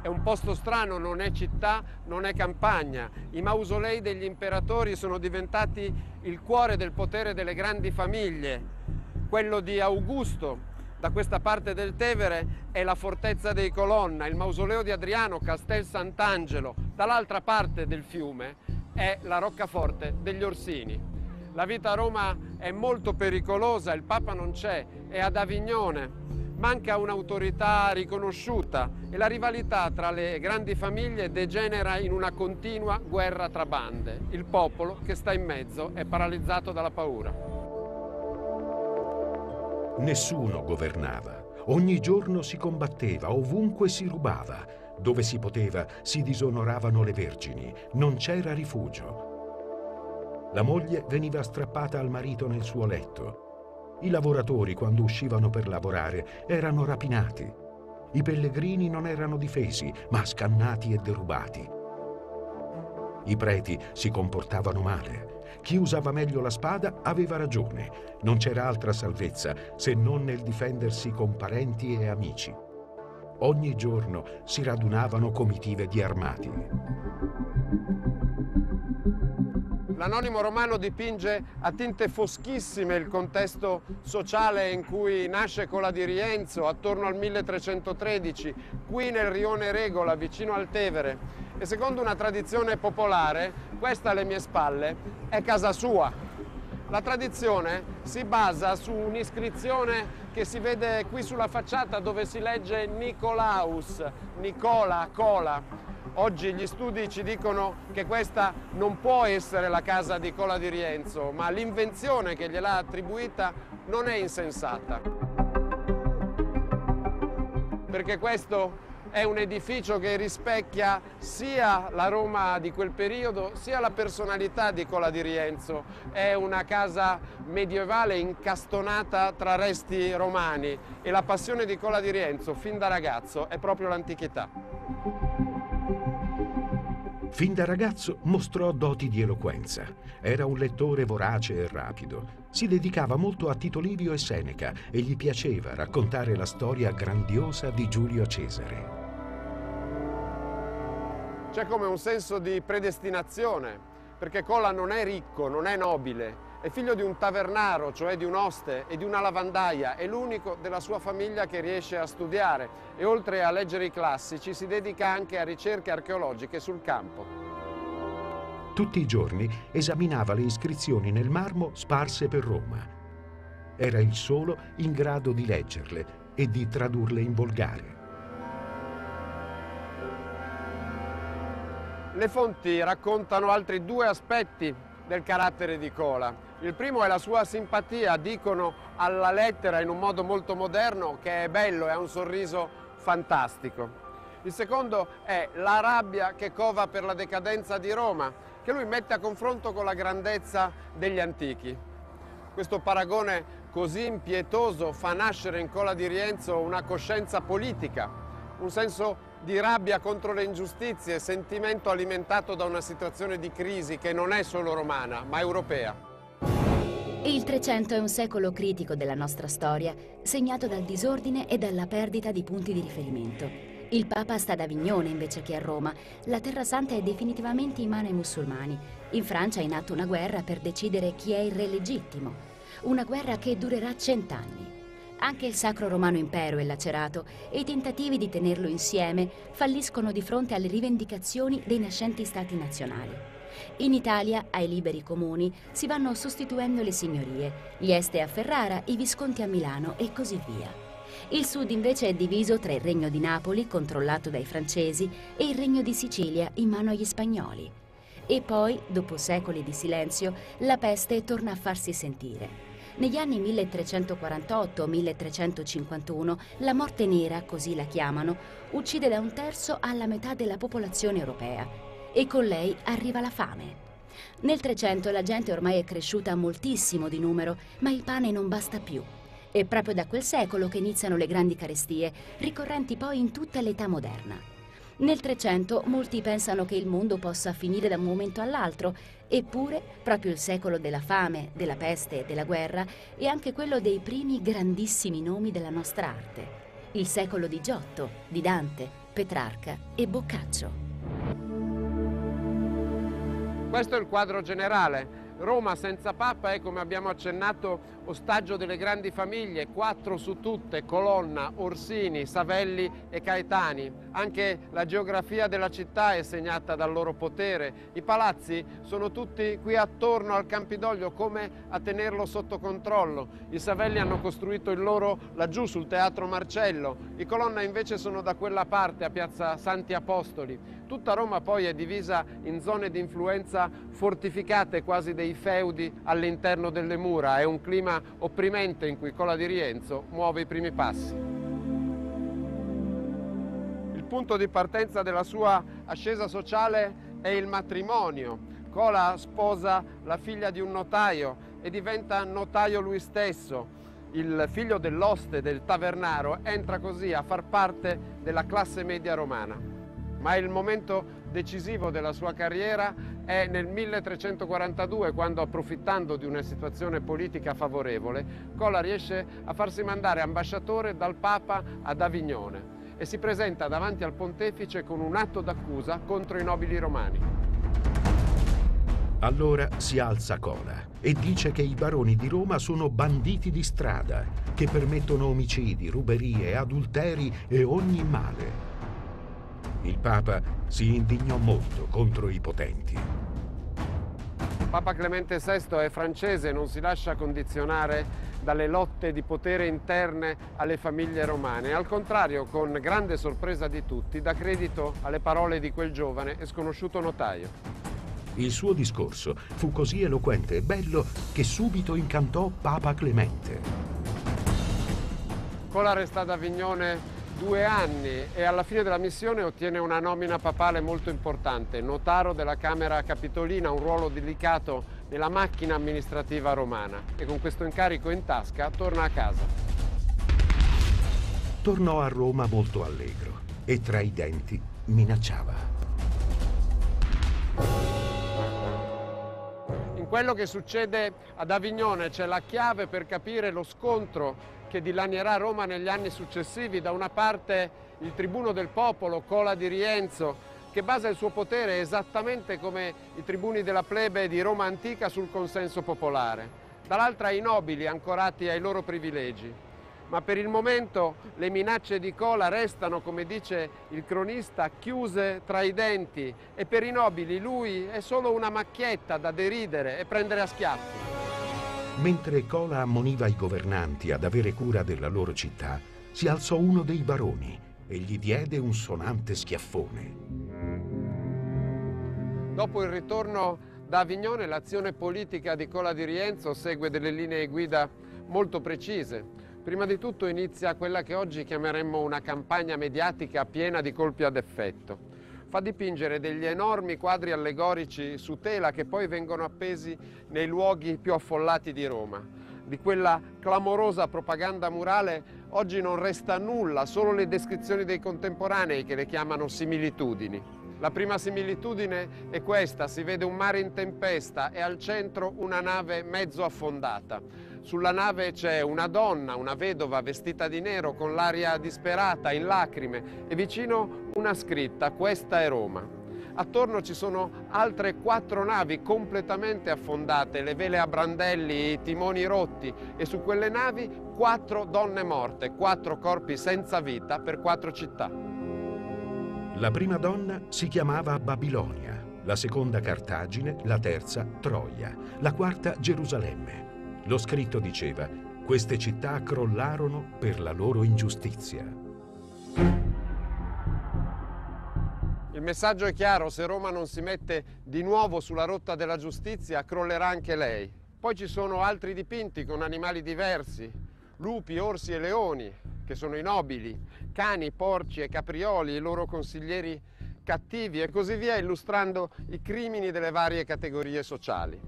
È un posto strano, non è città, non è campagna. I mausolei degli imperatori sono diventati il cuore del potere delle grandi famiglie. Quello di Augusto, da questa parte del Tevere è la fortezza dei Colonna, il mausoleo di Adriano, Castel Sant'Angelo. Dall'altra parte del fiume è la roccaforte degli Orsini. La vita a Roma è molto pericolosa, il Papa non c'è, è ad Avignone, manca un'autorità riconosciuta e la rivalità tra le grandi famiglie degenera in una continua guerra tra bande. Il popolo che sta in mezzo è paralizzato dalla paura. Nessuno governava. Ogni giorno si combatteva, ovunque si rubava. Dove si poteva si disonoravano le vergini. Non c'era rifugio. La moglie veniva strappata al marito nel suo letto. I lavoratori, quando uscivano per lavorare, erano rapinati. I pellegrini non erano difesi, ma scannati e derubati. I preti si comportavano male. Chi usava meglio la spada aveva ragione. Non c'era altra salvezza se non nel difendersi con parenti e amici. Ogni giorno si radunavano comitive di armati. L'anonimo romano dipinge a tinte foschissime il contesto sociale in cui nasce Cola di Rienzo attorno al 1313, qui nel rione Regola, vicino al Tevere e secondo una tradizione popolare, questa alle mie spalle è casa sua. La tradizione si basa su un'iscrizione che si vede qui sulla facciata dove si legge Nicolaus, Nicola, Cola. Oggi gli studi ci dicono che questa non può essere la casa di Cola di Rienzo, ma l'invenzione che gliel'ha attribuita non è insensata. Perché questo è un edificio che rispecchia sia la Roma di quel periodo sia la personalità di Cola di Rienzo. È una casa medievale incastonata tra resti romani e la passione di Cola di Rienzo fin da ragazzo è proprio l'antichità. Fin da ragazzo mostrò doti di eloquenza. Era un lettore vorace e rapido. Si dedicava molto a Tito Livio e Seneca e gli piaceva raccontare la storia grandiosa di Giulio Cesare. C'è come un senso di predestinazione, perché Cola non è ricco, non è nobile, è figlio di un tavernaro, cioè di un oste e di una lavandaia, è l'unico della sua famiglia che riesce a studiare e oltre a leggere i classici si dedica anche a ricerche archeologiche sul campo. Tutti i giorni esaminava le iscrizioni nel marmo sparse per Roma. Era il solo in grado di leggerle e di tradurle in volgare. Le fonti raccontano altri due aspetti del carattere di Cola. Il primo è la sua simpatia, dicono alla lettera in un modo molto moderno che è bello e ha un sorriso fantastico. Il secondo è la rabbia che cova per la decadenza di Roma, che lui mette a confronto con la grandezza degli antichi. Questo paragone così impietoso fa nascere in Cola di Rienzo una coscienza politica, un senso di rabbia contro le ingiustizie, sentimento alimentato da una situazione di crisi che non è solo romana, ma europea. Il Trecento è un secolo critico della nostra storia, segnato dal disordine e dalla perdita di punti di riferimento. Il Papa sta ad Avignone invece che a Roma. La Terra Santa è definitivamente in mano ai musulmani. In Francia è in atto una guerra per decidere chi è il re legittimo. Una guerra che durerà cent'anni. Anche il Sacro Romano Impero è lacerato e i tentativi di tenerlo insieme falliscono di fronte alle rivendicazioni dei nascenti stati nazionali. In Italia, ai liberi comuni, si vanno sostituendo le signorie, gli Este a Ferrara, i Visconti a Milano e così via. Il sud invece è diviso tra il Regno di Napoli, controllato dai francesi, e il Regno di Sicilia, in mano agli spagnoli. E poi, dopo secoli di silenzio, la peste torna a farsi sentire. Negli anni 1348-1351 la morte nera, così la chiamano, uccide da un terzo alla metà della popolazione europea e con lei arriva la fame. Nel 300 la gente ormai è cresciuta moltissimo di numero, ma il pane non basta più. È proprio da quel secolo che iniziano le grandi carestie, ricorrenti poi in tutta l'età moderna. Nel Trecento molti pensano che il mondo possa finire da un momento all'altro, eppure proprio il secolo della fame, della peste e della guerra è anche quello dei primi grandissimi nomi della nostra arte. Il secolo di Giotto, di Dante, Petrarca e Boccaccio. Questo è il quadro generale. Roma senza Papa è, come abbiamo accennato, ostaggio delle grandi famiglie, quattro su tutte, Colonna, Orsini, Savelli e Caetani. Anche la geografia della città è segnata dal loro potere. I palazzi sono tutti qui attorno al Campidoglio come a tenerlo sotto controllo. I Savelli hanno costruito il loro laggiù sul Teatro Marcello, i Colonna invece sono da quella parte a Piazza Santi Apostoli. Tutta Roma poi è divisa in zone di influenza fortificate quasi dei feudi all'interno delle mura. È un clima opprimente in cui Cola di Rienzo muove i primi passi. Il punto di partenza della sua ascesa sociale è il matrimonio. Cola sposa la figlia di un notaio e diventa notaio lui stesso. Il figlio dell'oste del tavernaro entra così a far parte della classe media romana. Ma il momento decisivo della sua carriera è nel 1342 quando approfittando di una situazione politica favorevole Cola riesce a farsi mandare ambasciatore dal Papa ad Avignone e si presenta davanti al pontefice con un atto d'accusa contro i nobili romani. Allora si alza Cola e dice che i baroni di Roma sono banditi di strada, che permettono omicidi, ruberie, adulteri e ogni male. Il Papa si indignò molto contro i potenti. Papa Clemente VI è francese e non si lascia condizionare dalle lotte di potere interne alle famiglie romane. Al contrario, con grande sorpresa di tutti, dà credito alle parole di quel giovane e sconosciuto notaio. Il suo discorso fu così eloquente e bello che subito incantò Papa Clemente. Cola resta ad Avignone due anni e alla fine della missione ottiene una nomina papale molto importante, notaro della Camera Capitolina, un ruolo delicato nella macchina amministrativa romana e con questo incarico in tasca torna a casa. Tornò a Roma molto allegro e tra i denti minacciava. In quello che succede ad Avignone c'è la chiave per capire lo scontro che dilanierà Roma negli anni successivi. Da una parte il tribuno del popolo, Cola di Rienzo, che basa il suo potere esattamente come i tribuni della plebe di Roma antica sul consenso popolare. Dall'altra i nobili ancorati ai loro privilegi. Ma per il momento le minacce di Cola restano, come dice il cronista, chiuse tra i denti e per i nobili lui è solo una macchietta da deridere e prendere a schiaffi. Mentre Cola ammoniva i governanti ad avere cura della loro città, si alzò uno dei baroni e gli diede un sonante schiaffone. Dopo il ritorno da Avignone, l'azione politica di Cola di Rienzo segue delle linee guida molto precise. Prima di tutto inizia quella che oggi chiameremmo una campagna mediatica piena di colpi ad effetto fa dipingere degli enormi quadri allegorici su tela che poi vengono appesi nei luoghi più affollati di Roma. Di quella clamorosa propaganda murale oggi non resta nulla, solo le descrizioni dei contemporanei che le chiamano similitudini. La prima similitudine è questa, si vede un mare in tempesta e al centro una nave mezzo affondata. Sulla nave c'è una donna, una vedova vestita di nero con l'aria disperata, in lacrime e vicino una scritta, questa è Roma. Attorno ci sono altre quattro navi completamente affondate, le vele a brandelli, i timoni rotti e su quelle navi quattro donne morte, quattro corpi senza vita per quattro città. La prima donna si chiamava Babilonia, la seconda Cartagine, la terza Troia, la quarta Gerusalemme. Lo scritto diceva, queste città crollarono per la loro ingiustizia. Il messaggio è chiaro, se Roma non si mette di nuovo sulla rotta della giustizia, crollerà anche lei. Poi ci sono altri dipinti con animali diversi, lupi, orsi e leoni, che sono i nobili, cani, porci e caprioli, i loro consiglieri cattivi e così via, illustrando i crimini delle varie categorie sociali.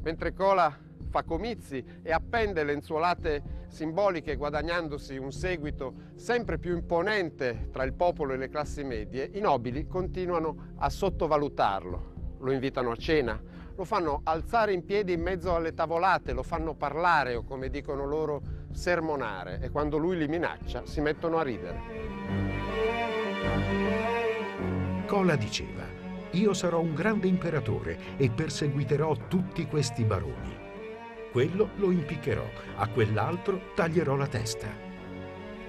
Mentre Cola fa comizi e appende lenzuolate simboliche guadagnandosi un seguito sempre più imponente tra il popolo e le classi medie, i nobili continuano a sottovalutarlo. Lo invitano a cena, lo fanno alzare in piedi in mezzo alle tavolate, lo fanno parlare o come dicono loro sermonare e quando lui li minaccia si mettono a ridere. Cola diceva, io sarò un grande imperatore e perseguiterò tutti questi baroni quello lo impiccherò, a quell'altro taglierò la testa.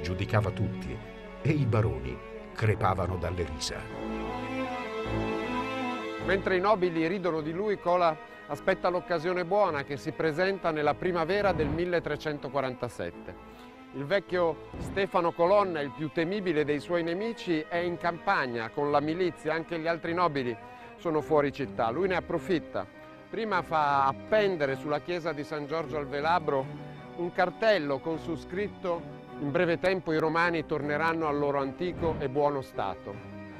Giudicava tutti e i baroni crepavano dalle risa. Mentre i nobili ridono di lui, Cola aspetta l'occasione buona che si presenta nella primavera del 1347. Il vecchio Stefano Colonna, il più temibile dei suoi nemici, è in campagna con la milizia, anche gli altri nobili sono fuori città. Lui ne approfitta Prima fa appendere sulla chiesa di San Giorgio al Velabro un cartello con su scritto in breve tempo i romani torneranno al loro antico e buono stato.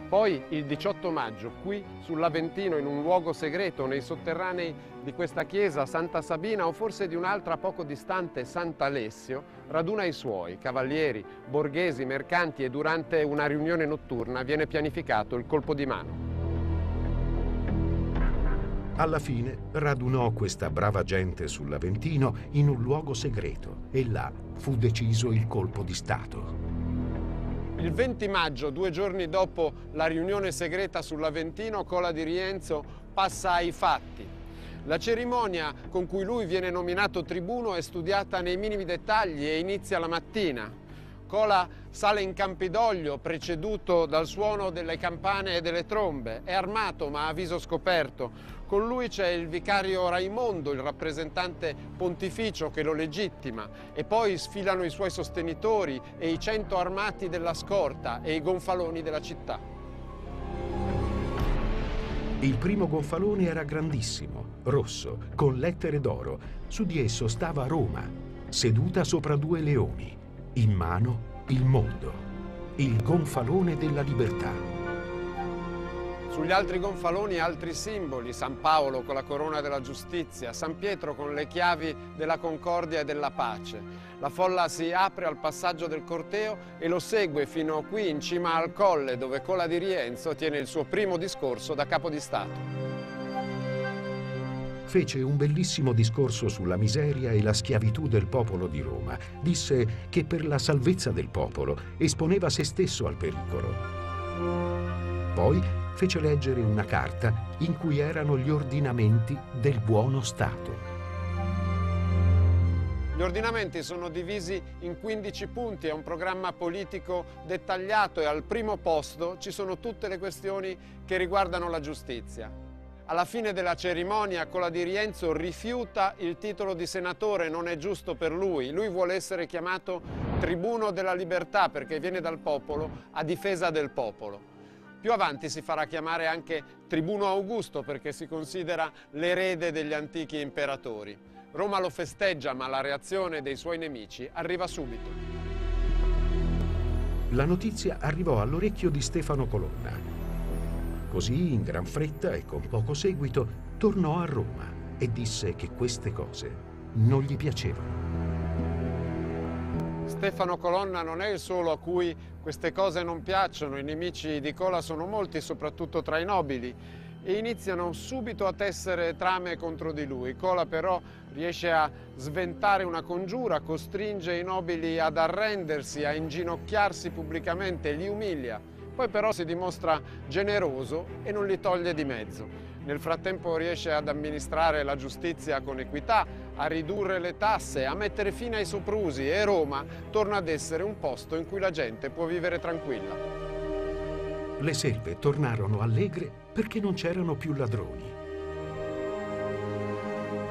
Poi il 18 maggio, qui sull'Aventino, in un luogo segreto, nei sotterranei di questa chiesa, Santa Sabina o forse di un'altra poco distante, Sant'Alessio, raduna i suoi, cavalieri, borghesi, mercanti e durante una riunione notturna viene pianificato il colpo di mano. Alla fine radunò questa brava gente sull'Aventino in un luogo segreto e là fu deciso il colpo di Stato. Il 20 maggio, due giorni dopo la riunione segreta sull'Aventino, Cola di Rienzo passa ai fatti. La cerimonia con cui lui viene nominato tribuno è studiata nei minimi dettagli e inizia la mattina. Cola sale in Campidoglio preceduto dal suono delle campane e delle trombe. È armato ma a viso scoperto. Con lui c'è il vicario Raimondo, il rappresentante pontificio che lo legittima e poi sfilano i suoi sostenitori e i cento armati della scorta e i gonfaloni della città. Il primo gonfalone era grandissimo, rosso, con lettere d'oro. Su di esso stava Roma, seduta sopra due leoni, in mano il mondo. il gonfalone della libertà. Sugli altri gonfaloni altri simboli, San Paolo con la corona della giustizia, San Pietro con le chiavi della concordia e della pace. La folla si apre al passaggio del corteo e lo segue fino qui in cima al colle dove Cola di Rienzo tiene il suo primo discorso da capo di Stato. Fece un bellissimo discorso sulla miseria e la schiavitù del popolo di Roma. Disse che per la salvezza del popolo esponeva se stesso al pericolo. Poi fece leggere una carta in cui erano gli ordinamenti del buono Stato. Gli ordinamenti sono divisi in 15 punti, è un programma politico dettagliato e al primo posto ci sono tutte le questioni che riguardano la giustizia. Alla fine della cerimonia Cola di Rienzo rifiuta il titolo di senatore, non è giusto per lui. Lui vuole essere chiamato tribuno della libertà perché viene dal popolo a difesa del popolo. Più avanti si farà chiamare anche tribuno Augusto perché si considera l'erede degli antichi imperatori. Roma lo festeggia ma la reazione dei suoi nemici arriva subito. La notizia arrivò all'orecchio di Stefano Colonna. Così, in gran fretta e con poco seguito, tornò a Roma e disse che queste cose non gli piacevano. Stefano Colonna non è il solo a cui queste cose non piacciono, i nemici di Cola sono molti, soprattutto tra i nobili, e iniziano subito a tessere trame contro di lui. Cola però riesce a sventare una congiura, costringe i nobili ad arrendersi, a inginocchiarsi pubblicamente, li umilia. Poi però si dimostra generoso e non li toglie di mezzo. Nel frattempo riesce ad amministrare la giustizia con equità, a ridurre le tasse, a mettere fine ai soprusi e Roma torna ad essere un posto in cui la gente può vivere tranquilla. Le selve tornarono allegre perché non c'erano più ladroni.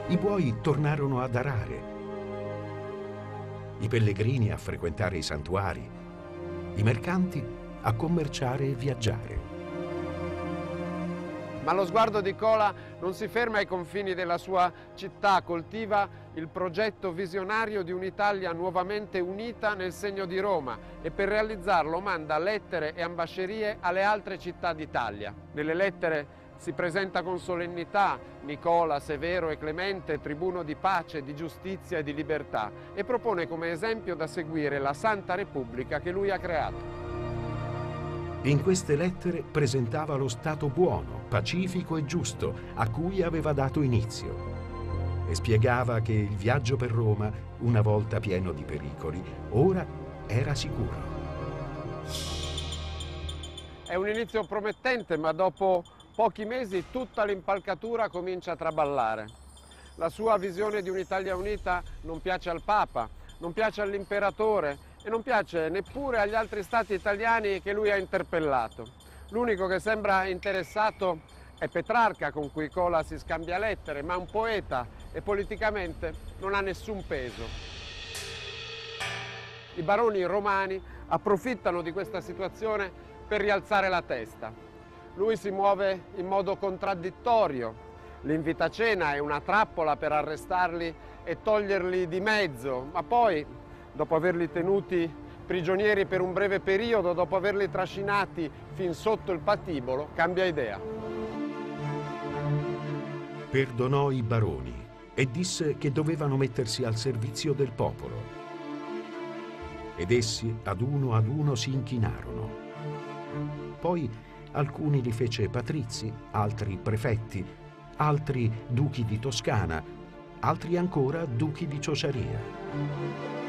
I buoi tornarono ad arare, i pellegrini a frequentare i santuari, i mercanti a commerciare e viaggiare. Ma lo sguardo di Cola non si ferma ai confini della sua città, coltiva il progetto visionario di un'Italia nuovamente unita nel segno di Roma e per realizzarlo manda lettere e ambascerie alle altre città d'Italia. Nelle lettere si presenta con solennità Nicola, Severo e Clemente, tribuno di pace, di giustizia e di libertà e propone come esempio da seguire la Santa Repubblica che lui ha creato. In queste lettere presentava lo Stato buono, pacifico e giusto a cui aveva dato inizio e spiegava che il viaggio per Roma, una volta pieno di pericoli, ora era sicuro. È un inizio promettente, ma dopo pochi mesi tutta l'impalcatura comincia a traballare. La sua visione di un'Italia unita non piace al Papa, non piace all'imperatore, e non piace neppure agli altri stati italiani che lui ha interpellato. L'unico che sembra interessato è Petrarca con cui Cola si scambia lettere, ma un poeta e politicamente non ha nessun peso. I baroni romani approfittano di questa situazione per rialzare la testa. Lui si muove in modo contraddittorio. L'invita a cena è una trappola per arrestarli e toglierli di mezzo, ma poi dopo averli tenuti prigionieri per un breve periodo, dopo averli trascinati fin sotto il patibolo, cambia idea. Perdonò i baroni e disse che dovevano mettersi al servizio del popolo. Ed essi ad uno ad uno si inchinarono. Poi alcuni li fece patrizi, altri prefetti, altri duchi di Toscana, altri ancora duchi di Ciociaria.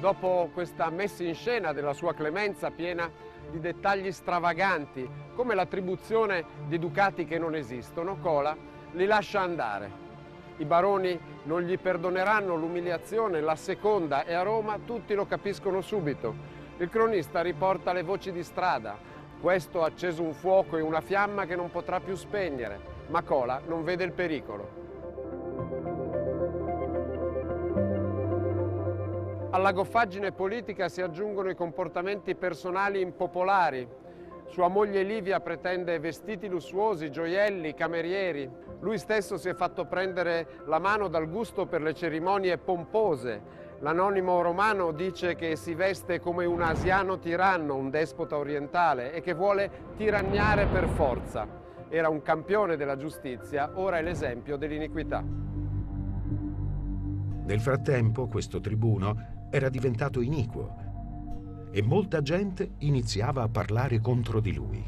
Dopo questa messa in scena della sua clemenza piena di dettagli stravaganti, come l'attribuzione di ducati che non esistono, Cola li lascia andare. I baroni non gli perdoneranno l'umiliazione, la seconda e a Roma tutti lo capiscono subito. Il cronista riporta le voci di strada. Questo ha acceso un fuoco e una fiamma che non potrà più spegnere, ma Cola non vede il pericolo. Alla goffaggine politica si aggiungono i comportamenti personali impopolari. Sua moglie Livia pretende vestiti lussuosi, gioielli, camerieri. Lui stesso si è fatto prendere la mano dal gusto per le cerimonie pompose L'anonimo romano dice che si veste come un asiano tiranno, un despota orientale, e che vuole tiranniare per forza. Era un campione della giustizia, ora è l'esempio dell'iniquità. Nel frattempo questo tribuno era diventato iniquo e molta gente iniziava a parlare contro di lui.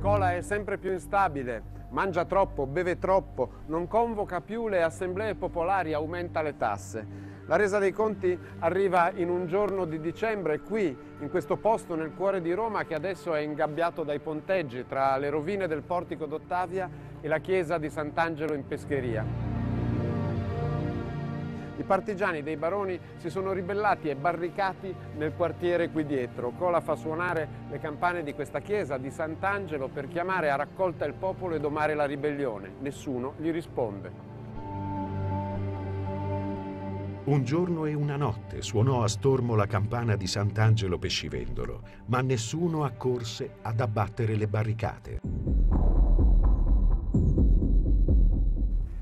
Cola è sempre più instabile, mangia troppo, beve troppo, non convoca più le assemblee popolari, aumenta le tasse. La resa dei conti arriva in un giorno di dicembre qui, in questo posto nel cuore di Roma che adesso è ingabbiato dai ponteggi tra le rovine del portico d'Ottavia e la chiesa di Sant'Angelo in Pescheria. I partigiani dei baroni si sono ribellati e barricati nel quartiere qui dietro. Cola fa suonare le campane di questa chiesa di Sant'Angelo per chiamare a raccolta il popolo e domare la ribellione. Nessuno gli risponde. Un giorno e una notte suonò a stormo la campana di Sant'Angelo Pescivendolo, ma nessuno accorse ad abbattere le barricate.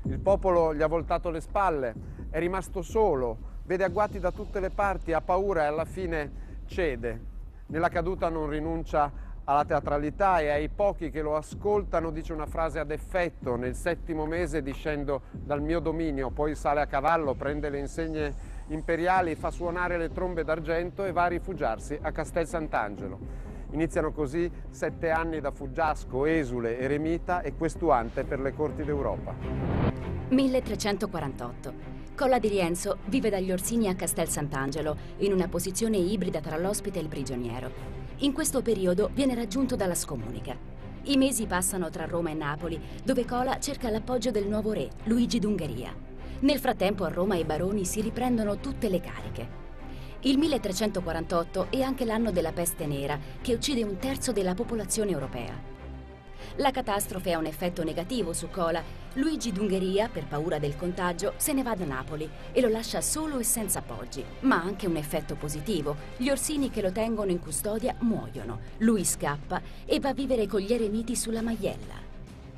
Il popolo gli ha voltato le spalle, è rimasto solo, vede agguati da tutte le parti, ha paura e alla fine cede. Nella caduta non rinuncia alla teatralità e ai pochi che lo ascoltano dice una frase ad effetto, nel settimo mese discendo dal mio dominio, poi sale a cavallo, prende le insegne imperiali, fa suonare le trombe d'argento e va a rifugiarsi a Castel Sant'Angelo. Iniziano così sette anni da fuggiasco, esule, eremita e questuante per le corti d'Europa. 1348. Colla di Rienzo vive dagli Orsini a Castel Sant'Angelo, in una posizione ibrida tra l'ospite e il prigioniero. In questo periodo viene raggiunto dalla scomunica. I mesi passano tra Roma e Napoli, dove Cola cerca l'appoggio del nuovo re, Luigi d'Ungheria. Nel frattempo a Roma i baroni si riprendono tutte le cariche. Il 1348 è anche l'anno della peste nera, che uccide un terzo della popolazione europea. La catastrofe ha un effetto negativo su Cola. Luigi d'Ungheria, per paura del contagio, se ne va da Napoli e lo lascia solo e senza appoggi. Ma ha anche un effetto positivo. Gli orsini che lo tengono in custodia muoiono. Lui scappa e va a vivere con gli eremiti sulla Maiella.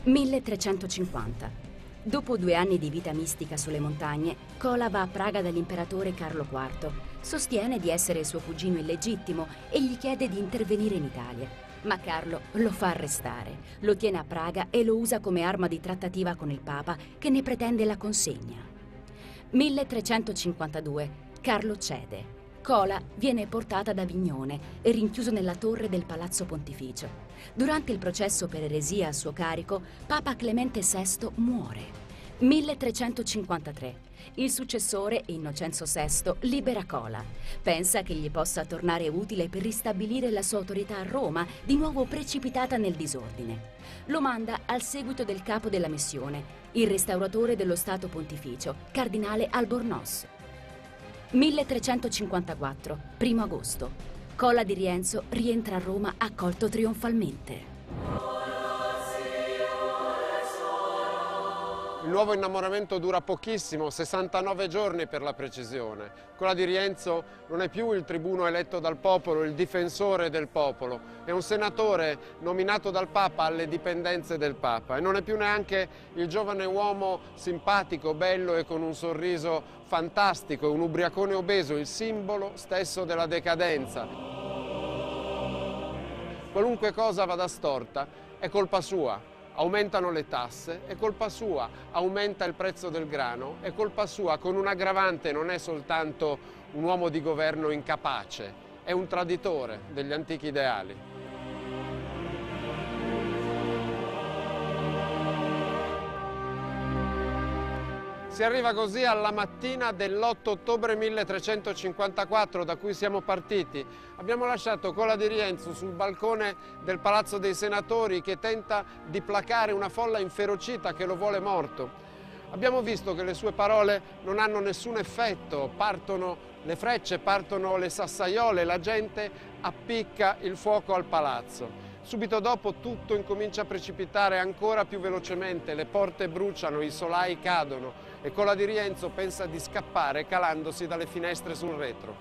1350. Dopo due anni di vita mistica sulle montagne, Cola va a Praga dall'imperatore Carlo IV. Sostiene di essere suo cugino illegittimo e gli chiede di intervenire in Italia ma Carlo lo fa arrestare, lo tiene a Praga e lo usa come arma di trattativa con il Papa che ne pretende la consegna. 1352. Carlo cede. Cola viene portata ad Avignone e rinchiuso nella torre del Palazzo Pontificio. Durante il processo per eresia a suo carico, Papa Clemente VI muore. 1353. Il successore, Innocenzo VI, libera Cola. Pensa che gli possa tornare utile per ristabilire la sua autorità a Roma, di nuovo precipitata nel disordine. Lo manda al seguito del capo della missione, il restauratore dello Stato Pontificio, cardinale Albornoz. 1354, 1 agosto. Cola di Rienzo rientra a Roma accolto trionfalmente. Il nuovo innamoramento dura pochissimo, 69 giorni per la precisione. Quella di Rienzo non è più il tribuno eletto dal popolo, il difensore del popolo, è un senatore nominato dal Papa alle dipendenze del Papa e non è più neanche il giovane uomo simpatico, bello e con un sorriso fantastico, un ubriacone obeso, il simbolo stesso della decadenza. Qualunque cosa vada storta è colpa sua, aumentano le tasse, è colpa sua, aumenta il prezzo del grano, è colpa sua, con un aggravante non è soltanto un uomo di governo incapace, è un traditore degli antichi ideali. Si arriva così alla mattina dell'8 ottobre 1354 da cui siamo partiti. Abbiamo lasciato Cola di Rienzo sul balcone del Palazzo dei Senatori che tenta di placare una folla inferocita che lo vuole morto. Abbiamo visto che le sue parole non hanno nessun effetto, partono le frecce, partono le sassaiole, la gente appicca il fuoco al palazzo. Subito dopo tutto incomincia a precipitare ancora più velocemente, le porte bruciano, i solai cadono e Cola di Rienzo pensa di scappare calandosi dalle finestre sul retro.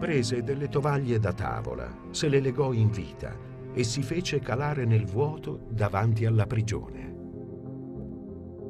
Prese delle tovaglie da tavola, se le legò in vita e si fece calare nel vuoto davanti alla prigione.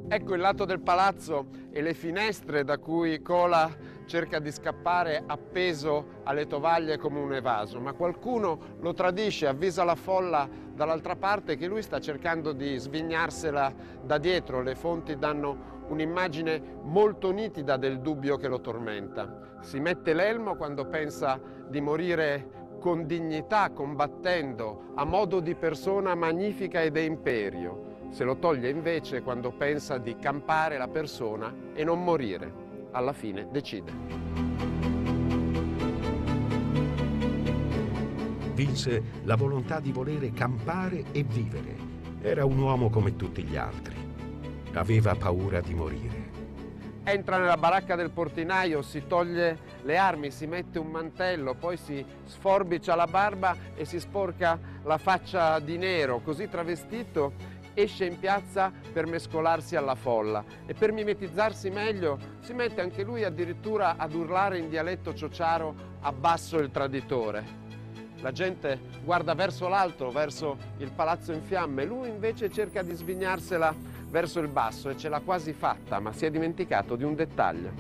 Ecco il lato del palazzo e le finestre da cui Cola cerca di scappare appeso alle tovaglie come un evaso, ma qualcuno lo tradisce, avvisa la folla dall'altra parte che lui sta cercando di svignarsela da dietro. Le fonti danno un'immagine molto nitida del dubbio che lo tormenta. Si mette l'elmo quando pensa di morire con dignità, combattendo, a modo di persona magnifica ed imperio se lo toglie invece quando pensa di campare la persona e non morire. Alla fine decide. Vinse la volontà di volere campare e vivere. Era un uomo come tutti gli altri. Aveva paura di morire. Entra nella baracca del portinaio, si toglie le armi, si mette un mantello, poi si sforbicia la barba e si sporca la faccia di nero, così travestito esce in piazza per mescolarsi alla folla e per mimetizzarsi meglio si mette anche lui addirittura ad urlare in dialetto ciociaro abbasso il traditore. La gente guarda verso l'alto, verso il palazzo in fiamme, lui invece cerca di svignarsela verso il basso e ce l'ha quasi fatta, ma si è dimenticato di un dettaglio.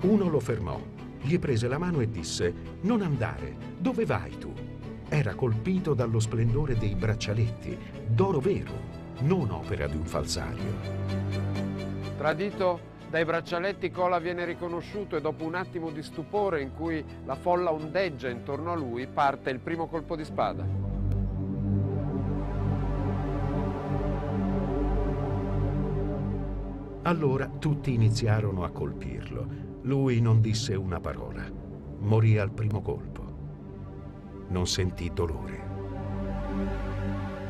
Uno lo fermò, gli prese la mano e disse, non andare, dove vai tu? Era colpito dallo splendore dei braccialetti, d'oro vero, non opera di un falsario. Tradito dai braccialetti Cola viene riconosciuto e dopo un attimo di stupore in cui la folla ondeggia intorno a lui parte il primo colpo di spada. Allora tutti iniziarono a colpirlo. Lui non disse una parola. Morì al primo colpo non sentì dolore.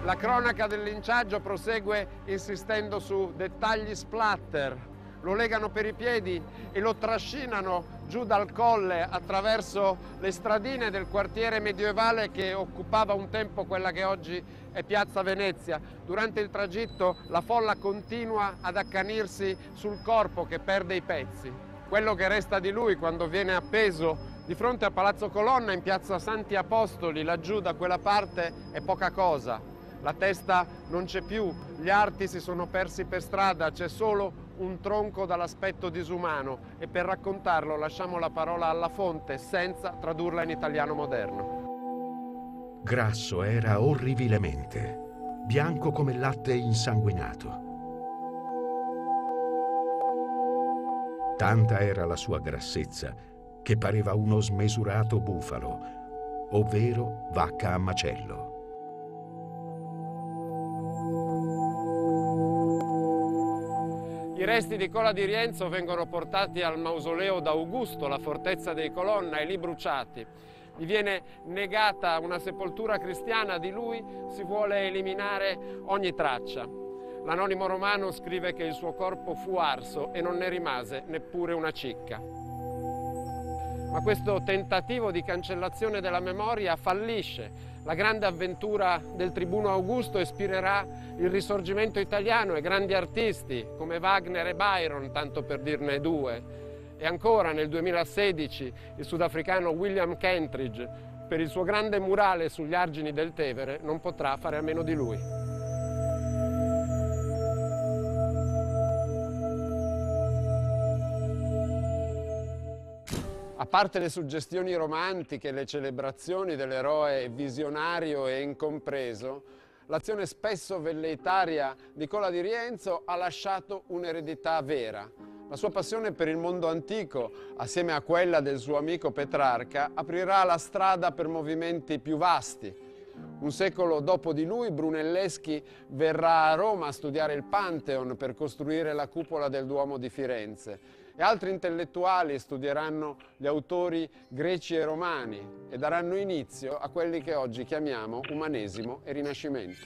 La cronaca del linciaggio prosegue insistendo su dettagli splatter. Lo legano per i piedi e lo trascinano giù dal colle attraverso le stradine del quartiere medievale che occupava un tempo quella che oggi è Piazza Venezia. Durante il tragitto la folla continua ad accanirsi sul corpo che perde i pezzi. Quello che resta di lui quando viene appeso di fronte a Palazzo Colonna, in piazza Santi Apostoli, laggiù da quella parte, è poca cosa. La testa non c'è più, gli arti si sono persi per strada, c'è solo un tronco dall'aspetto disumano e per raccontarlo lasciamo la parola alla fonte senza tradurla in italiano moderno. Grasso era orribilmente, bianco come latte insanguinato. Tanta era la sua grassezza che pareva uno smisurato bufalo, ovvero vacca a macello. I resti di Cola di Rienzo vengono portati al mausoleo d'Augusto, la fortezza dei Colonna, e lì bruciati. Gli viene negata una sepoltura cristiana di lui, si vuole eliminare ogni traccia. L'anonimo romano scrive che il suo corpo fu arso e non ne rimase neppure una cicca. Ma questo tentativo di cancellazione della memoria fallisce. La grande avventura del tribuno Augusto ispirerà il risorgimento italiano e grandi artisti come Wagner e Byron, tanto per dirne due. E ancora nel 2016 il sudafricano William Kentridge, per il suo grande murale sugli argini del Tevere, non potrà fare a meno di lui. Parte le suggestioni romantiche, le celebrazioni dell'eroe visionario e incompreso, l'azione spesso velleitaria di Cola di Rienzo ha lasciato un'eredità vera. La sua passione per il mondo antico, assieme a quella del suo amico Petrarca, aprirà la strada per movimenti più vasti. Un secolo dopo di lui, Brunelleschi verrà a Roma a studiare il Pantheon per costruire la cupola del Duomo di Firenze e altri intellettuali studieranno gli autori greci e romani e daranno inizio a quelli che oggi chiamiamo umanesimo e rinascimento.